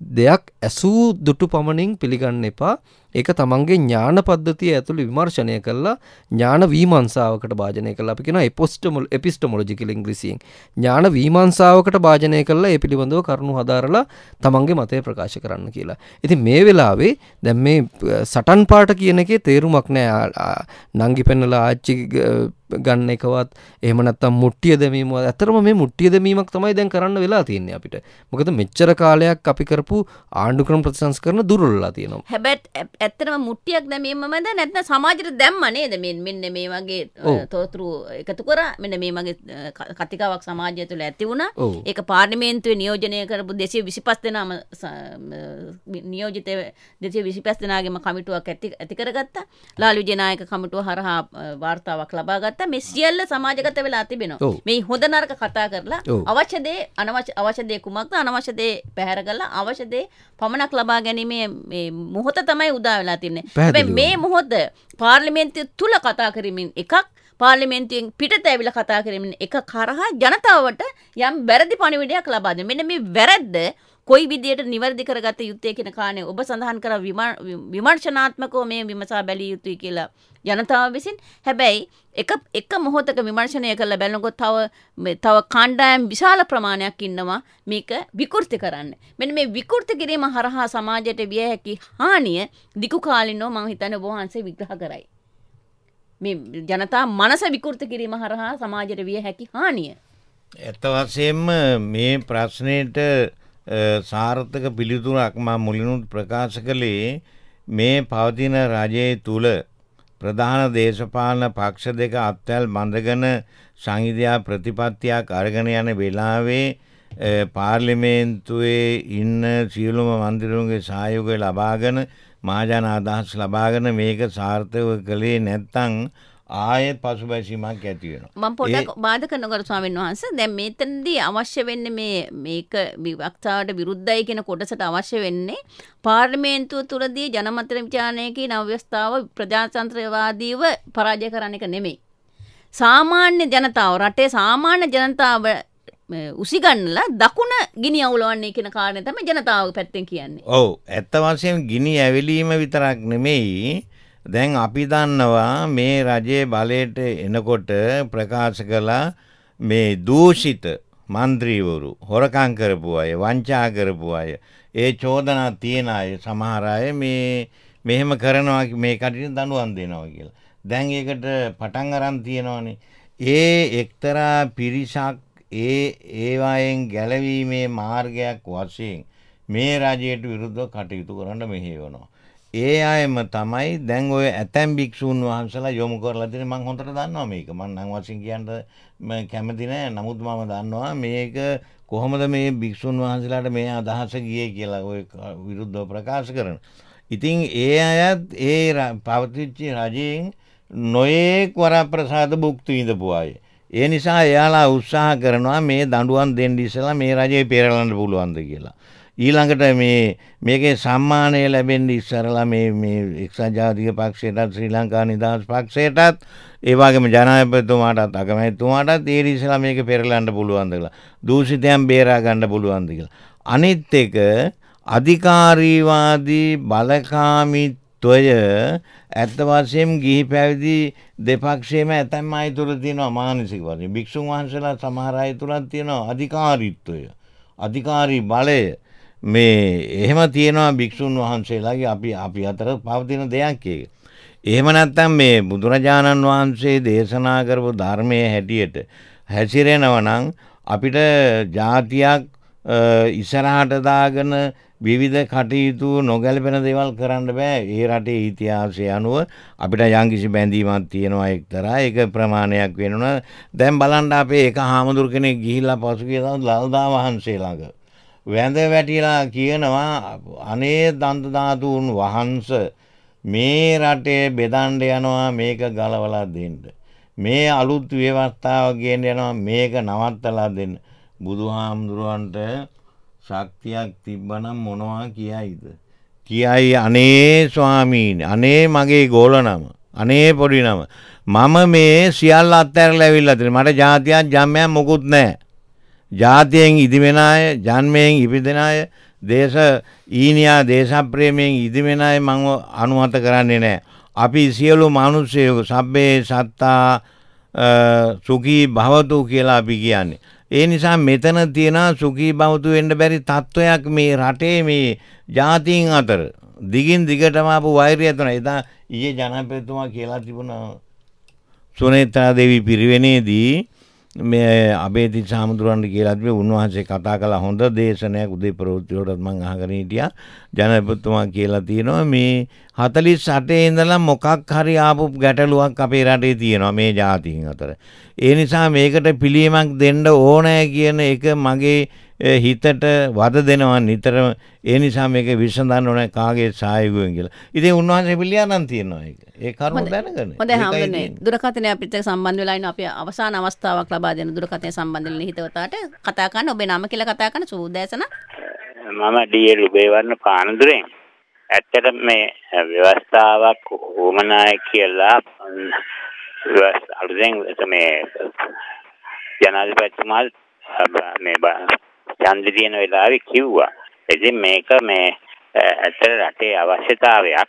දෙයක් ඇසූ දුටු පමණින් පිළිගන්න එපා. ඒක තමන්ගේ ඥාන පද්ධතිය ඇතුළු විමර්ශනය කල්ලා ඥාන වීමන්සාාවකට භාජනය කල අපි කෙන එපොස්ටමල් එපිස්ටමොලජිකල ඉංග්‍රිසියෙන් ඥාන වීමන්සාාවකට භාජනය කරලා ඒ පිළිබඳව කරුණු හදාරලා තමන්ගේ මතය ප්‍රකාශ කරන්න කියලා. ඉති මේ වෙලාවේ දැම් මේ සටන් පාට කියන එකේ තේරුමක් නෑ නංගි පෙන්නලා ආච්චි ගන්න එකවත් එහමනත්තම් මුට්ටිය දැමීම ඇතරම මේ මුට්ටිය දැමීමක් තමයි දැන් කරන්න වෙලා තියන්නේ අපිට. මොකද මෙච්චර කාලයක් අපි කරපු ආණ්ඩුක්‍රම ප්‍රතිසංස් කරන දුරල්ලා තියෙනවා. හැබැත් ඇත්තරම මුට්ටියක් දැමීමද නැත්න සමාජයට දැම්ම නේද? මෙන් මෙන්න මේ වගේ තෝතුරු එකතු කර මෙන්න මේ මගේ කතිකාවක් සමාජය තුළ ඇති වුණ. ඒක පාර්ලිමේන්තුව නියෝජනය කරපු දෙසිය විසිපස් දෙනාම නියෝජිතය දෙසිය විසිපස් දෙනාගේම කමිටුවක් ඇති ඇතිකරගත්තා ලාලු ජනායක කමිටුව හරහා වාර්තාවක් ලබාගත් ගත්ත. මේ සියල්ල සමාජගත වෙලා තිබෙනවා. මේ හොඳ නරක කතා කරලා අවශ්‍යදේ අනවශ්‍ය අවශ්‍යදේ කුමක්ද? අනවශ්‍යදේ පැහැර කරලා අවශ්‍යදේ පමණක් ලබා ගැනීමේ මොහොත තමයි උදා වෙලා තින්නේ මේ මොහොත පාර්ලිමේන්තුව තුල කතා කරමින් එකක් පාර්ලිමේන්තුවෙන් පිටත ඇවිල්ලා කතා කරමින් එක කරහා ජනතාවට යම් වැරදි පණිවිඩයක් ලබා දෙන්න. මෙන්න මේ වැරද්ද කොයි විදියට නිවැරදි කරගත යුත්තේ කියන කාරණේ ඔබ සඳහන් කර විමර්ශනාත්මකව මේ විමසා බැලිය යුතුයි කියලා ජනතාව විසින් හැබැයි එක එක මොහොතක විමර්ශනය කරලා බලනකොට තව තව කණ්ඩායම් විශාල ප්‍රමාණයක් ඉන්නවා මේක විකෘති කරන්න. මෙන්න මේ විකෘති කිරීම හරහා සමාජයට විය හැකි හානිය දිගු කාලිනව මම හිතන්නේ ඔබ වහන්සේ විග්‍රහ කරයි. මේ ජනතා මනස විකෘති කිරීම හරහා සමාජයට විය හැකි හානිය. ඇත්ත වශයෙන්ම මේ ප්‍රශ්නයට සාර්ථක පිළිතුරක් මා මුලිනුත් ප්‍රකාශ කළේ මේ පවතින රජයේ තුළ ප්‍රධාන දේශපාලන පක්ෂ දෙක අත්වැල් බඳගෙන සංහිධයා ප්‍රතිපත්තියක් අරගෙන යන වෙලාවේ පාර්ලිමේන්තුවේ ඉන්න සියලුම මන්දිරුන්ගේ සහයෝගය ලබාගෙන මහජන අදහස් ලබාගෙන මේක සාර්ථකව කළේ නැත්තං ආයෙත් පසුබැසීමක් ඇති වෙනවා. මම පොඩ්ඩක් බාධා කරනකොට ස්වාමීන් වහන්සේ දැන් මෙතනදී අවශ්‍ය වෙන්නේ මේ මේක විවක්තාවට විරුද්ධයි කියන කොටසට අවශ්‍ය වෙන්නේ පාර්ලිමේන්තුව තුලදී ජනමත විචාරණයකී නව්‍යවස්ථාව ප්‍රජාතන්ත්‍රවාදීව පරාජය කරන එක නෙමෙයි. සාමාන්‍ය ජනතාව රටේ සාමාන්‍ය ජනතාව උසිගන්නලා දකුණ ගිනි අවුලවන්නේ කියන කාරණය තමයි ජනතාව පැත්තෙන් කියන්නේ. ඔව් ඇත්ත වශයෙන්ම ගිනි ඇවිලීම විතරක් නෙමෙයි දැන් අපි දන්නවා මේ රජයේ බලයට එනකොට ප්‍රකාශ කළා මේ දූෂිත මන්ත්‍රීවරු හොරකං කරපු අය වංචා කරපු අය ඒ චෝදනා තියෙන අය සමහර අය මේ මෙහෙම කරනවා මේ කටින් දනුවන් දෙනවා කියලා. දැන් ඒකට පටන් අරන් තියෙනවානේ. ඒ එක්තරා පිරිසක් ඒ ඒවායෙන් ගැලවීමේ මාර්ගයක් වශයෙන් මේ රජයට විරුද්ධව කටයුතු කරන්න මෙහෙවනවා. ඒ අයම තමයි දැන් ඔය ඇතැම් භික්ෂූන් වහන්සලා යොමු කරලා තියෙන මම හොඳට දන්නවා මේක මම නම් වශයෙන් කියන්න කැමති නෑ නමුත් මම දන්නවා මේක කොහොමද මේ භික්ෂුන් වහන්සේලාට මේ අදහස ගියේ කියලා ඔය විරුද්ධව ප්‍රකාශ කරන. ඉතින් ඒ අයත් ඒ පවතිච්ච රජයෙන් නොයෙක් වරප්‍රසාද භුක්ති විඳපු අය. ඒ නිසා එයාලා උත්සාහ කරනවා මේ දඬුවම් දෙන්න ඉස්සලා මේ රජේ පෙරලන්න පුළුවන්ද කියලා. ඊළඟට මේ මේකේ සම්මානය ලැබෙන්ඩ ඉස්සරලා මේ එක්සත් ජාතික පක්ෂයටත් ශ්‍රී ලංකා නිදහස් පක්ෂයටත් ඒවාගේම ජනායපතුමාටත් අකමැතුමාටත් ඒරිසලා මේක පෙරලන්ඩ පුළුවන්දලා දූෂිතයන් බේරා ගණ්ඩ පුළුවන්ද කියලා. අනිත් එක අධිකාරීවාදී බලකාමිත්වය ඇත්ත වශයෙන් ගිහි පැවිදි දෙපක්ෂේම ඇතැම් අයි තුළ තියෙනවා මානසික වශයෙන්. භික්ෂුන් වහන්සලා සමහර අය තුළත් තියෙනවා අධිකාරීත්වය අධිකාරී බලය. මේ එහෙම තියෙනවා භික්‍ෂූන් වහන්සේලාගේ අපි අපි අතර පවතින දෙයක් ඒක. එහෙම නැත්තම් මේ බුදුරජාණන් වහන්සේ දේශනා කරපු ධර්මය හැටියට හැසිරෙනවනං අපිට ජාතියක් ඉස්සරහට දාගෙන විවිධ කටයුතු නොගැලපෙන දෙවල් කරන්න බෑ ඒ රටේ ඉතිහාසය අනුව අපිට යංකිසි බැඳීමත් තියෙනවා එක්තරා එක ප්‍රමාණයක් වෙනවා දැම් බලන්ඩ අපේ එක හාමුදුර කෙනෙක් ගිහිල්ලා පසුගේ ලල්දා වහන්සේ ළඟ. වැඳ වැටිලා කියනවා අනේ දන්තධාතුූන් වහන්ස මේ රටේ බෙදන්ඩ යනවා මේක ගලවලා දෙන්න. මේ අලුත් ව්‍යවස්ථාව ගෙන් යනවා මේක නවත්තලා දෙන්න. බුදු හාමුදුරුවන්ට ශක්තියක් තිබ්බනම් මොනවා කියයිද. කියයි අනේ ස්වාමීන් අනේ මගේ ගෝල නම අනේ පොඩි නම මම මේ සියල් අත්තැර ලැවිල්ලතින මට ජාතියක් ජම්මයක් මොකුත් නෑ ජාතියෙන් ඉදිවෙන අය ජන්මයෙන් ඉපිදෙන අය දේශ ඊනියා දේශප්‍රේමයෙන් ඉදිවෙන අය මම අනුමත කරන්නේ නැහැ. අපි සියලු මිනිස්සුයෝ සබ්බේ සත්තා සුඛී භවතු කියලා අපි කියන්නේ. ඒ නිසා මෙතන තියෙන සුඛී භවතු වෙන්න බැරි තත්වයක් මේ රටේ මේ ජාතීන් අතර දිගින් දිගටම ආපු වෛරය තුන එදා ඊයේ ජනාධිපතිතුමා කියලා තිබුණා සුනේත්‍රා දේවී පිරිවෙනේදී මේ අබේති සාමුදුරන්ට කියලා තිබේ උන්වහන්සේ කතා කළා හොඳ දේශනයක් උදේ ප්‍රවෘත්තිවලට මම අහගෙන හිටියා ජනාධිපතිතුමා කියලා තියෙනවා මේ 48 ඉඳලා මොකක් හරි ආපු ගැටලුවක් අපේ රටේ තියෙනවා මේ ජාතීන් අතර. ඒ නිසා මේකට පිළියමක් දෙන්න ඕනෑ කියන එක මගේ හිතට වද දෙනවා නිතරම ඒ නිසා මේක විසඳන්න ඕනේ කාගේ සහයෝගයෙන් කියලා. ඉතින් උන්වහන්සේ පිළියනම් තියෙනවා ඒක. ඒ කරුණ දැනගන්න. හොඳයි හැමෝටම දුරකථනය අපිට සම්බන්ධ වෙලා ඉන්න අපි අවසාන අවස්ථාවක් ලබා දෙන දුරකථනය සම්බන්ධ වෙන හිතවතාට කතා කරන්න ඔබේ නම කියලා කතා කරන සූදෑසන මම ඩීඑල් උබේවර්ණ පානදුරෙන් ඇත්තට මේ ව්‍යවස්ථාවක් වුමනාය කියලා අලුතෙන් මේ ජනාධිපතිතුමා මේ ඡන්දෙ තියෙන වෙලාවේ කිව්වා. ඉතින් මේක මේ ඇත්තට රටේ අවශ්‍යතාවයක්.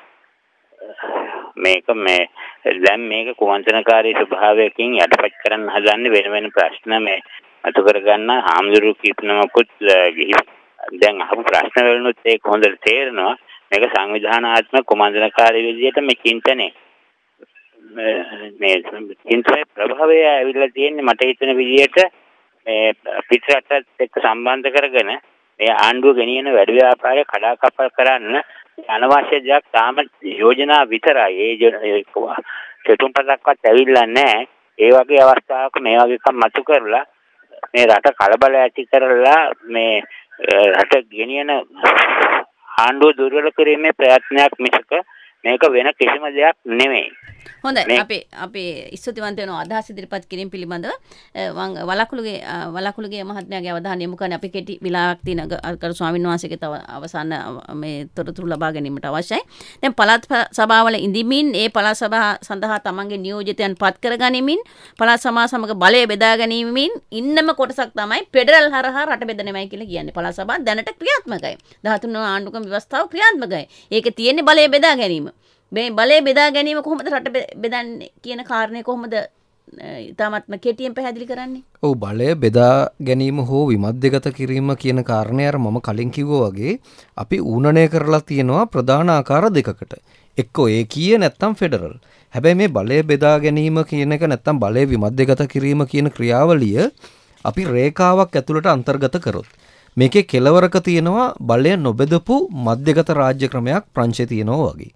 මේක මේ දැන් මේක කුමන්ත්‍රණකාරී ස්වභාවයකින් යටපත් කරන්න හදන්නේ වෙන වෙන ප්‍රශ්න මේ අතු කරගන්න හාමුදුරු කීපනමකුත් ගිහි දැන් අහපු ප්‍රශ්න වලුත් ඒක හොඳට තේරෙනවා මේක සංවිධානාත්මක කුමන්ත්‍රණකාරී විදිහට මේ චින්තනය මේ චින්තනයේ ප්‍රභාවය ඇවිල්ලා තියෙන්නේ මට හිතෙන විදිහට මේ පිටරටත් එක්ක සම්බන්ධ කරගෙන මේ ආණ්ඩුව ගෙනියන වැඩ ව්‍යාපාරය කඩාකප්පල් කරන්න අනවශ්‍ය දෙයක් තාම යෝජනා විතරයි. ඒ චතුම්පතක්වත් ඇවිල්ලා නැහැ. ඒ වගේ අවස්ථාවක මේ වගේ එකක් මතු කරලා මේ රට කලබල ඇති කරලා මේ රට ගෙනියන ආණ්ඩුව දුර්වල කිරීමේ ප්‍රයත්නයක් මිසක මේක වෙන කිසිම දෙයක් නෙමෙයි. හොඳයි අපි අපි ස්තුතිවන්ත වෙනවා අදහස් ඉදිරිපත් කිරීම පිළිබඳව වලකුළුගේ වලකුළුගේ මහත්මයාගේ අවධානය යොමු කරන්නේ අපි කෙටි විලාවක් තියෙන කරු ස්වාමීන් වහන්සේගේ තව අවසාන මේ තොරතුරු ලබා ගැනීමට අවශ්‍යයි. දැන් පළාත් සභාවල ඉඳිමින් ඒ පළාත් සභාව සඳහා තමන්ගේ නියෝජිතයන් පත් කරගනිමින් පළාත් සභාව සමග බලය බෙදා ගැනීමෙන් ඉන්නම කොටසක් තමයි ෆෙඩරල් හරහා රට බෙදනමයි කියලා කියන්නේ. පළාත් සභාව දැනට ක්‍රියාත්මකයි. 13 ආණ්ඩුක්‍රම ව්‍යවස්ථාව ක්‍රියාත්මකයි. ඒකේ තියෙන්නේ බලය බෙදා ගැනීම. මේ බලය බෙදා ගැනීම කොහොමද රට බෙදන්නේ කියන කාරණය කොහොමද ඉතාමත්ම කෙටියෙන් පැහැදිලි කරන්නේ? ඔවු බලය බෙදා ගැනීම හෝ විමධ්‍යගත කිරීම කියන කාරණය අර මම කලින් කිව්ව වගේ අපි ඌනනය කරලා තියෙනවා ප්‍රධාන ආකාර දෙකකට. එක්කෝ ඒ කිය නැත්තම් ෆෙඩරල්. හැබැයි මේ බලය බෙදා ගැනීම කියන එක නැත්තම් බලය විමධ්‍යගත කිරීම කියන ක්‍රියාවලිය අපි රේකාවක් ඇතුළට අන්තර්ගත කරොත්. මේකේ කෙලවරක තියෙනවා බලය නොබෙදපු මධ්‍යගත රාජ්‍ය ක්‍රමයක් ප්‍රංශය තියෙනවා වගේ.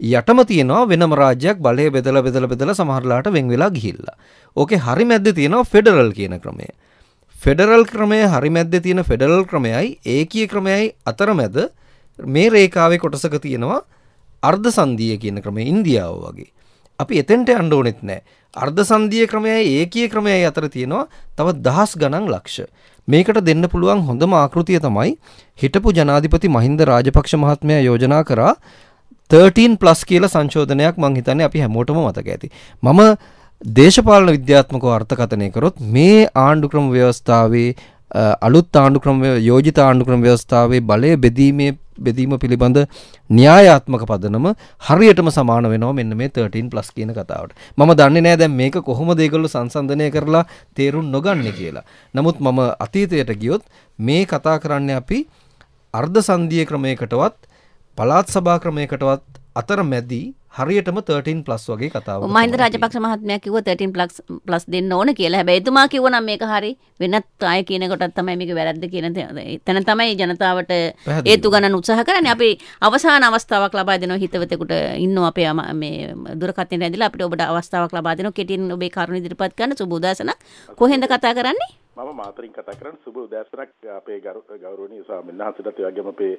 යටම තියෙනවා වෙනම රාජ්‍යයක් බලය බෙදල බෙදල බෙදල සමහරලාට වෙන් වෙලා ගිහිල්ලා. ඕකේ හරි මැද්ද තියෙනවා ෆෙඩරල් කියන ක්‍රමය. ෆෙඩරල් ක්‍රමය හරි මැද්ද තියෙන ෆෙඩරල් ක්‍රමයයි ඒකී ක්‍රමයයි අතරමැද මේ රේකාවේ කොටසක තියෙනවා අර්ධ සන්දිය කියන ක්‍රමය ඉන්දියාව වගේ. අපි එතෙන්ට යන්න ඕනෙත් නෑ. අර්ධ සන්දිය ක්‍රමයයි ඒකී ක්‍රමයයි අතර තියෙනවා තව දහස් ගණන් ලක්ෂ. මේකට දෙන්න පුළුවන් හොඳම ආකෘතිය තමයි හිටපු ජනාධිපති මහින්ද රාජපක්ෂ මහත්මයා යෝජනා කරා 13 ප්ලස් කියලා සංශෝධනයක් මං හිතන්නේ අපි හැමෝටම මතක ඇති. මම දේශපාලන විද්‍යාත්මකව අර්ථකථනය කරොත් මේ ආණ්ඩුක්‍රම ව්‍යවස්ථාවේ අලුත් ආණ්ඩුක්‍රම යෝජිත ආණ්ඩුක්‍රම ව්‍යවස්ථාවේ බලය බෙදීමේ බෙදීම පිළිබඳ න්‍යායාත්මක පදනම හරියටම සමාන වෙනවා මෙන්න මේ 13 ප්ලස් කියන කතාවට. මම දන්නේ නෑ දැන් මේක කොහොමද ඒගොල්ලෝ සංසන්දනය කරලා තේරුම් නොගන්නේ කියලා. නමුත් මම අතීතයට ගියොත් මේ කතා කරන්නේ අපි අර්ධ සංධිය ක්‍රමයකටවත් පළාත් සභා ක්‍රමයකටවත් අතර මැදි හරියටම 13 ප්ලස් වගේ කතාව මහින්ද රාජපක්ෂ මහත්මයා කිව්ව 13 ප්ලස් ප්ලස් දෙන්න ඕන කියලා. හැබැයි එතුමා කිව්ව නම් මේක හරි වෙනත් අය කියන කොටත් තමයි මේක වැරද්ද කියන තැන තමයි ජනතාවට ඒතු ගණන් උත්සාහ කරන්නේ. අපි අවසාන අවස්ථාවක් ලබා දෙනවා හිතවතෙකුට ඉන්නවා අපේ මේ දුරකථනය ඇදලා අපිට ඔබට අවස්ථාවක් ලබා දෙනවා. කෙටියෙන් ඔබේ කරුණ ඉදිරිපත් කරන්න සුබ උදෑසනක්. කොහෙන්ද කතා කරන්නේ? මම මාතරින් කතා කරන්න සුබ උදෑසනක් අපේ ගෞරවනීය ස්වාමීන් වහන්සේටත් ඒ වගේම අපේ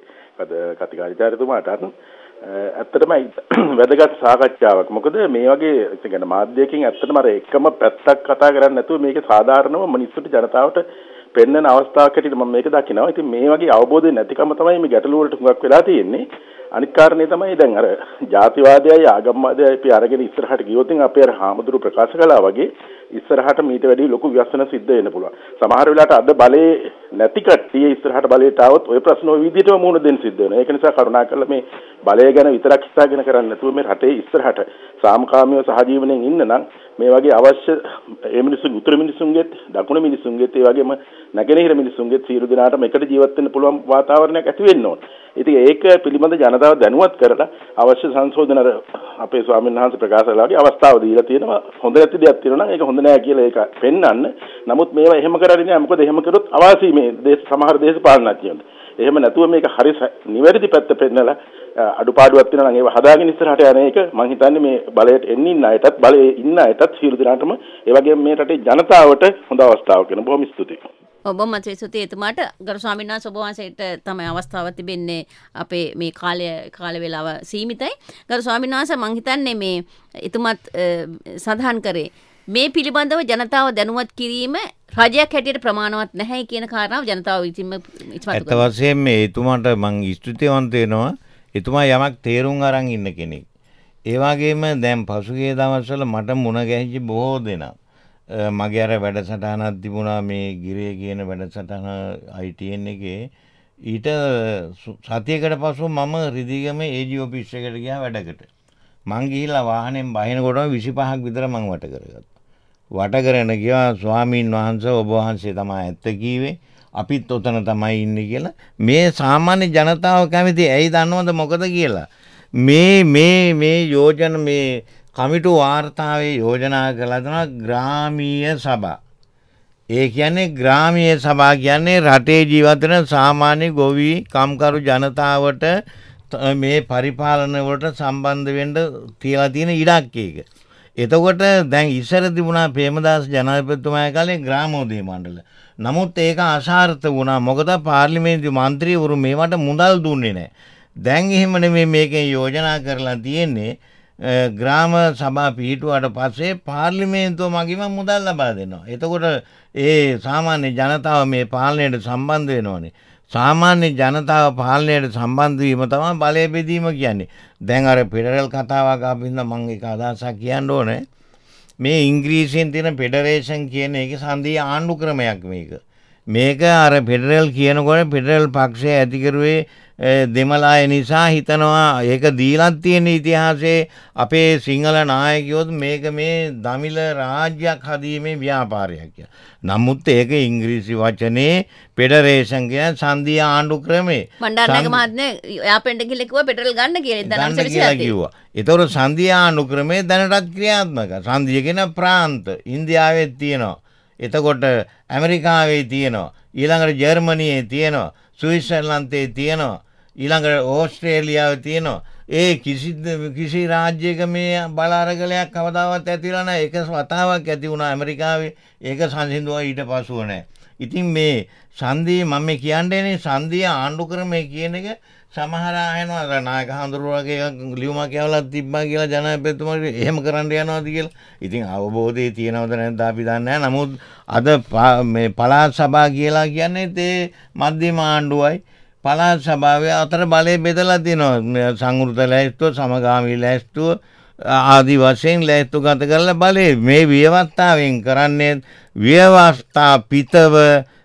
කතිකාචාර්යතුමාටත් ඇත්තටම [clears throat] වැදගත් සාකච්ඡාවක්. මොකද මේ වගේ කියන්නේ මාධ්‍යයකින් ඇත්තටම අර එකම පැත්තක් කතා කරන්නේ නැතුව මේක සාධාරණව මිනිස්සුන්ට ජනතාවට පෙන්වන අවස්ථාවක් හැටියට මම මේක දකිනවා. ඉතින් මේ වගේ අවබෝධය නැතිකම තමයි මේ ගැටලුව වලට හුඟක් වෙලා තියෙන්නේ. අනිත් කාරණේ තමයි දැන් අර ජාතිවාදයයි ආගම්වාදයයි අපි අරගෙන ඉස්සරහට ගියොත් අපේ අර හාමුදුරු ප්‍රකාශ කළා වගේ ඉස්සරහට මීට වැඩි ලොකු ව්‍යසන සිද්ධ වෙන්න පුළුවන්. සමහර වෙලාවට අද බලේ නැති කට්ටිය ඉස්සරහට බලයට ආවොත් ওই ප්‍රශ්න ওই විදිහටම මුහුණ දෙන්න සිද්ධ වෙනවා. ඒක නිසා කරුණාකරලා මේ බලය ගැන විතරක් හිතාගෙන කරන්නේ නැතුව මේ රටේ ඉස්සරහට සාමකාමීව සහජීවනයෙන් ඉන්න නම් මේ වගේ අවශ්‍ය ඒ මිනිස්සු උතුරු මිනිස්සුන්ගෙත් දකුණු මිනිස්සුන්ගෙත් ඒ වගේම නැගෙනහිර මිනිස්සුන්ගෙත් සියලු දෙනාටම එකට ජීවත් වෙන්න පුළුවන් වාතාවරණයක් ඇති වෙන්න ඕන. ඉතින් ඒක පිළිබඳ ජනතාව දැනුවත් කරලා අවශ්‍ය සංශෝධන අපේ ස්වාමීන් වහන්සේ ප්‍රකාශ කළා වගේ අවස්ථාව දීලා තියෙනවා. හොඳ නැති දෙයක් තියෙනවා නම් ඒක හොඳ නෑ කියලා ඒක පෙන්වන්න. නමුත් මේවා එහෙම කරන්නේ නෑ. මොකද එහෙම කරොත් අවාසි මේ දේශ සමහර දේශපාලනඥයන්ට. එහෙම නැතුව මේක හරි නිවැරදි පැත්ත පෙන්නලා අඩුපාඩුවක් තියෙනවා නම් ඒව හදාගෙන ඉස්සරහට යන එක මම හිතන්නේ මේ බලයට එන්න ඉන්න අයටත් බලයේ ඉන්න අයටත් සියලු දෙනාටම ඒ වගේම මේ රටේ ජනතාවට හොඳ අවස්ථාවක් වෙන බොහොම ස්තුතියි. ඔබ මතේ සුතේ එතුමාට ගරු ස්වාමීන් වහන්සේ ඔබ වහන්සේට තමයි අවස්ථාව තිබෙන්නේ අපේ මේ කාලය කාල වේලාව සීමිතයි. ගරු ස්වාමීන් වහන්සේ මං හිතන්නේ මේ එතුමත් සඳහන් කරේ මේ පිළිබඳව ජනතාව දැනුවත් කිරීම රජයක් හැටියට ප්‍රමාණවත් නැහැ කියන කාරණාව ජනතාව විසින්ම ඉස්මතු ඇත්ත වශයෙන්ම මේ එතුමාට මං ස්තුතිවන්ත වෙනවා. එතුමා යමක් තේරුම් අරන් ඉන්න කෙනෙක්. ඒ වගේම දැන් පසුගිය දවස්වල මට මුණ ගැහිච්ච බොහෝ දෙනා මගේ අර වැඩසටහනක් තිබුණා මේ ගිරේ කියන වැඩසටහන ITN එකේ ඊට සතියකට පසු මම රිදිගම ඒජි ඔෆිස් එකට ගියා වැඩකට. මං ගිහිල්ලා වාහනෙන් බහිනකොටම 25ක් විතර මං වට කරගත්තා. වට කරගෙන ගියා ස්වාමීන් වහන්සේ ඔබ වහන්සේ තමයි ඇත්ත කීවේ. අපිත් ඔතන තමයි ඉන්නේ කියලා. මේ සාමාන්‍ය ජනතාව කැමති ඇයි දන්නවද මොකද කියලා. මේ මේ මේ යෝජන මේ කමිටු වාර්තාවේ යෝජනා කළා දෙනවා ග්‍රාමීය සභා. ඒ කියන්නේ ග්‍රාමීය සභා කියන්නේ රටේ ජීවත් වෙන සාමාන්‍ය ගොවි කම්කරු ජනතාවට මේ පරිපාලන වලට සම්බන්ධ වෙන්න තියලා තියෙන ඉඩක් ඒක. එතකොට දැන් ඉස්සර තිබුණා ප්‍රේමදාස ජනාධිපතිතුමා කාලේ ග්‍රාමෝදය මණ්ඩල. නමුත් ඒක අසාර්ථ වුණා. මොකද පාර්ලිමේන්තු මන්ත්‍රීවරු මේවට මුදල් දුන්නේ නැහැ. දැන් එහෙම නෙමෙයි මේකෙන් යෝජනා කරලා තියෙන්නේ ග්‍රාම සභා පිහිටුවට පස්සේ පාර්ලිමේන්තුව මගිම මුදල් ලබා දෙනවා. එතකොට ඒ සාමාන්‍ය ජනතාව මේ පාලනයට සම්බන්ධ වෙනවනේ. සාමාන්‍ය ජනතාව පාලනයට සම්බන්ධ වීම තමයි බලය බෙදීම කියන්නේ. දැන් අර ෆෙඩරල් කතාවක් අපින්ද මම ඒක අදහසක් කියන්න ඕනේ. මේ ඉංග්‍රීසියෙන් තියෙන ෆෙඩරේෂන් කියන එක සන්ධී ආණ්ඩු ක්‍රමයක් මේක. මේක අර ෆෙඩරල් කියනකොට ෆෙඩරල් පක්ෂය ඇති කරුවේ දෙමළ අය නිසා හිතනවා ඒක දීලත් තියෙන ඉතිහාසයේ අපේ සිංහල නායකයොත් මේක මේ දමිල රාජ්‍යයක් හදීමේ ව්‍යාපාරයක් කියලා. නමුත් ඒක ඉංග්‍රීසි වචනේ ෆෙඩරේෂන් කියන සංධීය ආණ්ඩු ක්‍රමේ. මණ්ඩාරනායක මහත්මයා යාපෙන්ට ගිහලා කිව්වා පෙට්‍රල් ගන්න කියලා 1927 කිව්වා. ඒතකොට සංධීය ආණ්ඩු ක්‍රමේ දැනටත් ක්‍රියාත්මක. සංධීය කියන ප්‍රාන්ත ඉන්දියාවේ තියෙනවා. එතකොට ඇමරිකාවේ තියෙනවා. ඊළඟට ජර්මනියේ තියෙනවා. ස්විස්සර්ලන්තයේ තියෙනවා. ඊළඟට ඕස්ට්‍රේලියාව තියෙනවා. ඒ කිසි කිසි රාජ්‍යයක මේ බලාරගලයක් කවදාවත් ඇතිලා නැහැ. එක වතාවක් ඇති වුණා ඇමරිකාවේ. ඒක සංසිඳුවා ඊට පසුව නැහැ. ඉතින් මේ සංධිය මම කියන්නේ සංධිය ආණ්ඩු ක්‍රමය කියන එක සමහර අයනවා නායක හඳුරු වගේ ලියුමක් කියවලා තිබ්බා කියලා ජනාධිපතිතුමාට එහෙම කරන්න යනවාද කියලා. ඉතින් අවබෝධය තියෙනවද නැද්ද අපි දන්නේ නැහැ. නමුත් අද මේ පළාත් සභා කියලා කියන්නේ ඒ මධ්‍යම ආණ්ඩුවයි පළාත් සභාවේ අතර බලය බෙදලා තියෙනවා. සංවෘත ලැයිස්තුව, සමගාමී ලැයිස්තුව ආදි වශයෙන් ලැයිස්තු ගත කරලා බලය මේ ව්‍යවස්ථාවෙන් කරන්නේ ව්‍යවස්ථා පිටව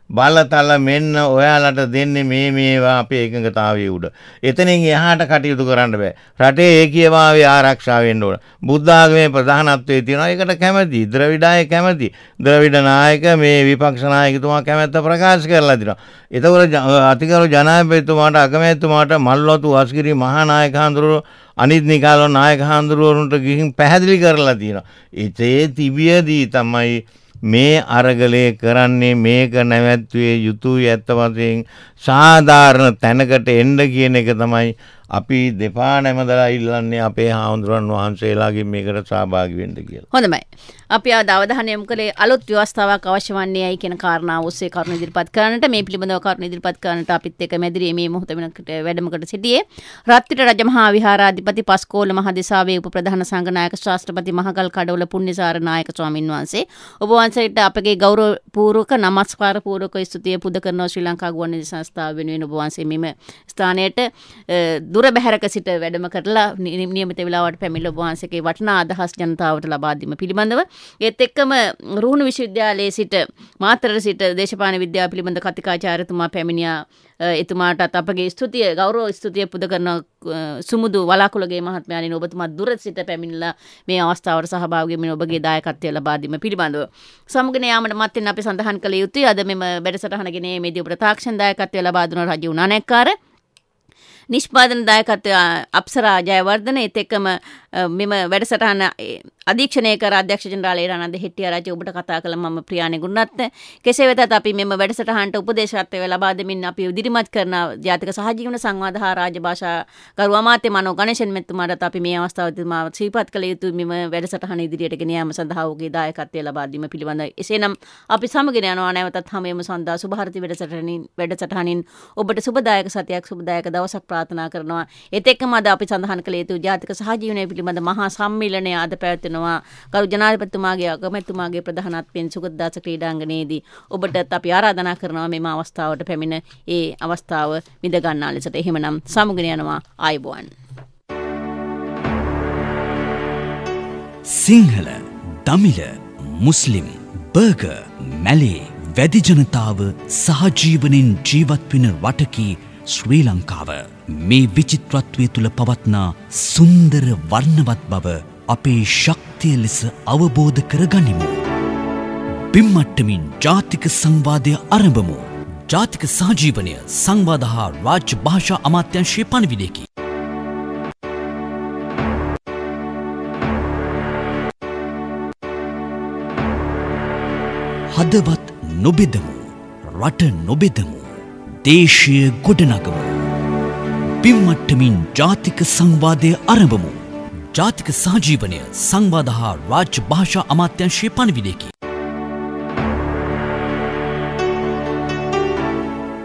බලතල මෙන්න ඔයාලට දෙන්නේ මේ මේවා අපේ එකඟතාවයේ උඩ. එතනින් එහාට කටයුතු කරන්න බෑ. රටේ ඒකීයභාවය ආරක්ෂා වෙන්න ඕන. බුද්ධ ආගමේ ප්‍රධානත්වයේ තියෙනවා. ඒකට කැමැති. ද්‍රවිඩාය කැමැති. ද්‍රවිඩ නායක මේ විපක්ෂ නායකතුමා කැමැත්ත ප්‍රකාශ කරලා දෙනවා. එතකොට අතිගරු ජනාධිපතිතුමාට අගමැතිතුමාට මල්වතු වස්ගිරි මහා නායක හඳුරු අනිත් නිකාලෝ නායක හඳුරුවරුන්ට ගිහින් පැහැදිලි කරලා තියෙනවා. ඒ තිබියදී තමයි මේ අරගලය කරන්නේ මේක නැවැත්වේ යුතුයි ඇත්ත වශයෙන් සාධාරණ තැනකට එන්න කියන එක තමයි අපි දෙපා නැමදලා ඉල්ලන්නේ අපේ හාමුදුරන් වහන්සේලාගේ මේකට සහභාගී වෙන්න කියලා. හොඳයි. අපි අද අවධානය යොමු කළේ අලුත් ව්‍යවස්ථාවක් අවශ්‍ය වන්නේ ඇයි කියන කාරණාව ඔස්සේ කරුණු ඉදිරිපත් කරන්නට මේ පිළිබඳව කරුණු ඉදිරිපත් කරන්නට අපිත් එක්ක මැදිරියේ මේ මොහොත වෙනකට වැඩමකට සිටියේ රත්තිට රජමහා විහාරාධිපති පස්කෝල මහදෙසාවේ උප ප්‍රධාන සංඝනායක ශාස්ත්‍රපති මහගල් කඩවල පුණ්‍යසාර නායක ස්වාමින් වහන්සේ ඔබ වහන්සේට අපගේ ගෞරව පූර්වක නමස්කාර පූර්වක ස්තුතිය පුද කරනවා ශ්‍රී ලංකා ගුවන්විදුලි සංස්ථාව වෙනුවෙන් ඔබ වහන්සේ මෙම ස්ථානයට දුර බැහැරක සිට වැඩම කරලා නි- නියමිත වෙලාවට පැමිණිල ඔබ වහන්සේගේ වටිනා අදහස් ජනතාවට ලබා දීම පිළිබඳව. ඒත් එක්කම රුහුණු විශ්වවිද්‍යාලයේ සිට මාතර සිට දේශපාලන විද්‍යාව පිළිබඳ කතිකාචාර්යතුමා පැමිණියා. අ, එතුමාටත් අපගේ ස්තුතිය ගෞරව ස්තුතිය පුද කරන අ, සුමුදු වලාකුළගේ මහත්මයාණන් ඔබතුමා දුර සිට පැමිණිලා මේ අවස්ථාවට සහභාගී වෙමින් ඔබගේ දායකත්වය ලබා දීම පිළිබඳව. සමුගෙන යාමට මත්ෙන් අපි සඳහන් කළ යුතුයි. අද මෙම වැඩසටහන ගෙනීමේදී ඔබට තාක්ෂණ දායකත්වය ලබා දුන රජු නානැක්කාර. නිෂ්පාදන දායකත්වය අප්සරා ජයවර්ධන ඒත් එක්කම අ, මෙම වැඩසටහන ඒ, අධීක්ෂණය කර අධ්‍යක්ෂ ජනරාල ඒරානන්ද හෙට්ටිය රජු ඔබට කතා කළ මම ප්‍රියානි ගුණරත්න කෙසේ වෙතත් අපි මෙම වැඩසටහනට උපදේශකත්වය ලබා දෙමින් අපි ඉදිරිමත් කරන ජාතික සහජීවන සංවාද හා රාජ භාෂා කරු අමාත්‍ය මනෝ ගණේෂන් මෙතුමාට අපි මේ අවස්ථාවේදී මාව ශ්‍රීපත් කළ යුතු මෙම වැඩසටහන ඉදිරියට ගෙන යාම සඳහා ඔහුගේ දායකත්වය ලබා දීම පිළිබඳව එසේනම් අපි සමගින යනවා. නැවතත් හැමෝම සඳහා සුභාරති වැඩසටහනින් වැඩසටහනින් ඔබට සුබදායක සතියක් සුබදායක දවසක් ප්‍රාර්ථනා කරනවා. ඒත් එක්කම අද අපි සඳහන් කළ යුතු ජාතික සහජීවනය පිළිබඳ මහා සම්මිලනය අද පැවැත්වෙනවා. කරු ජනාධිපතිතුමාගේ අගමැතිතුමාගේ ප්‍රධානත්වයෙන් සුගතදාස ක්‍රීඩාංගණයේදී ඔබටත් අපි ආරාධනා කරනවා මෙම අවස්ථාවට පැමිණ ඒ අවස්ථාව විඳ ගන්නා ලෙසට. එහෙමනම් සමුගෙන යනවා ආයුබෝවන්. සිංහල දමිල මුස්ලිම් බර්ග මැලේ වැදි ජනතාව සහජීවනින් ජීවත්වෙන රටකි ශ්‍රී ලංකාව මේ විචිත්‍රත්වය තුළ පවත්නා සුන්දර වර්ණවත් බව අපේ ශක්තිය ලෙස අවබෝධ කරගනිමු. පිම්මට්ටමින් ජාතික සංවාදය අරඹමු. ජාතික සහජීවනය සංවාද හා රාජ්‍ය භාෂා අමාත්‍යංශය පණවිඩයකි. හදවත් නොබෙදමු රට නොබෙදමු දේශය ගොඩනගමු පිම්මට්ටමින් ජාතික සංවාදය අරඹමු ජාතික සහජීවනය සංවාද හා රාජ්‍ය භාෂා අමාත්‍යංශය පණවිඩයකි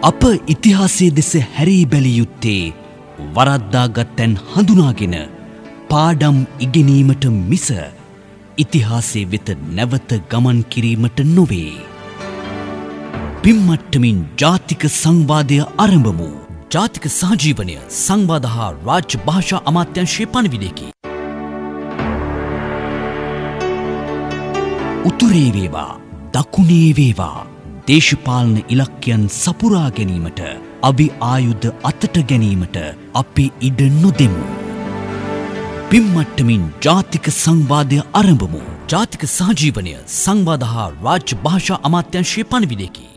අප ඉතිහාසය දෙස හැරී බැලිය යුත්තේ වරද්දාගත්තැන් හඳුනාගෙන පාඩම් ඉගෙනීමට මිස ඉතිහාසය වෙත නැවත ගමන් කිරීමට නොවේ. පිම්මට්ටමින් ජාතික සංවාදය අරඹමු. ජාතික සහජීවනය සංවාද හා රාජ්‍ය භාෂා අමාත්‍යංශය පණවිඩයකි. උතුරේ වේවා දකුණේ වේවා දේශපාලන ඉලක්කයන් සපුරා ගැනීමට අභි ආයුධ අතට ගැනීමට අපි ඉඩ නොදෙමු. පිම්මට්ටමින් ජාතික සංවාදය අරඹමු. ජාතික සහජීවනය සංවාද හා රාජ්‍ය භාෂා අමාත්‍යංශය පණවිඩයකි.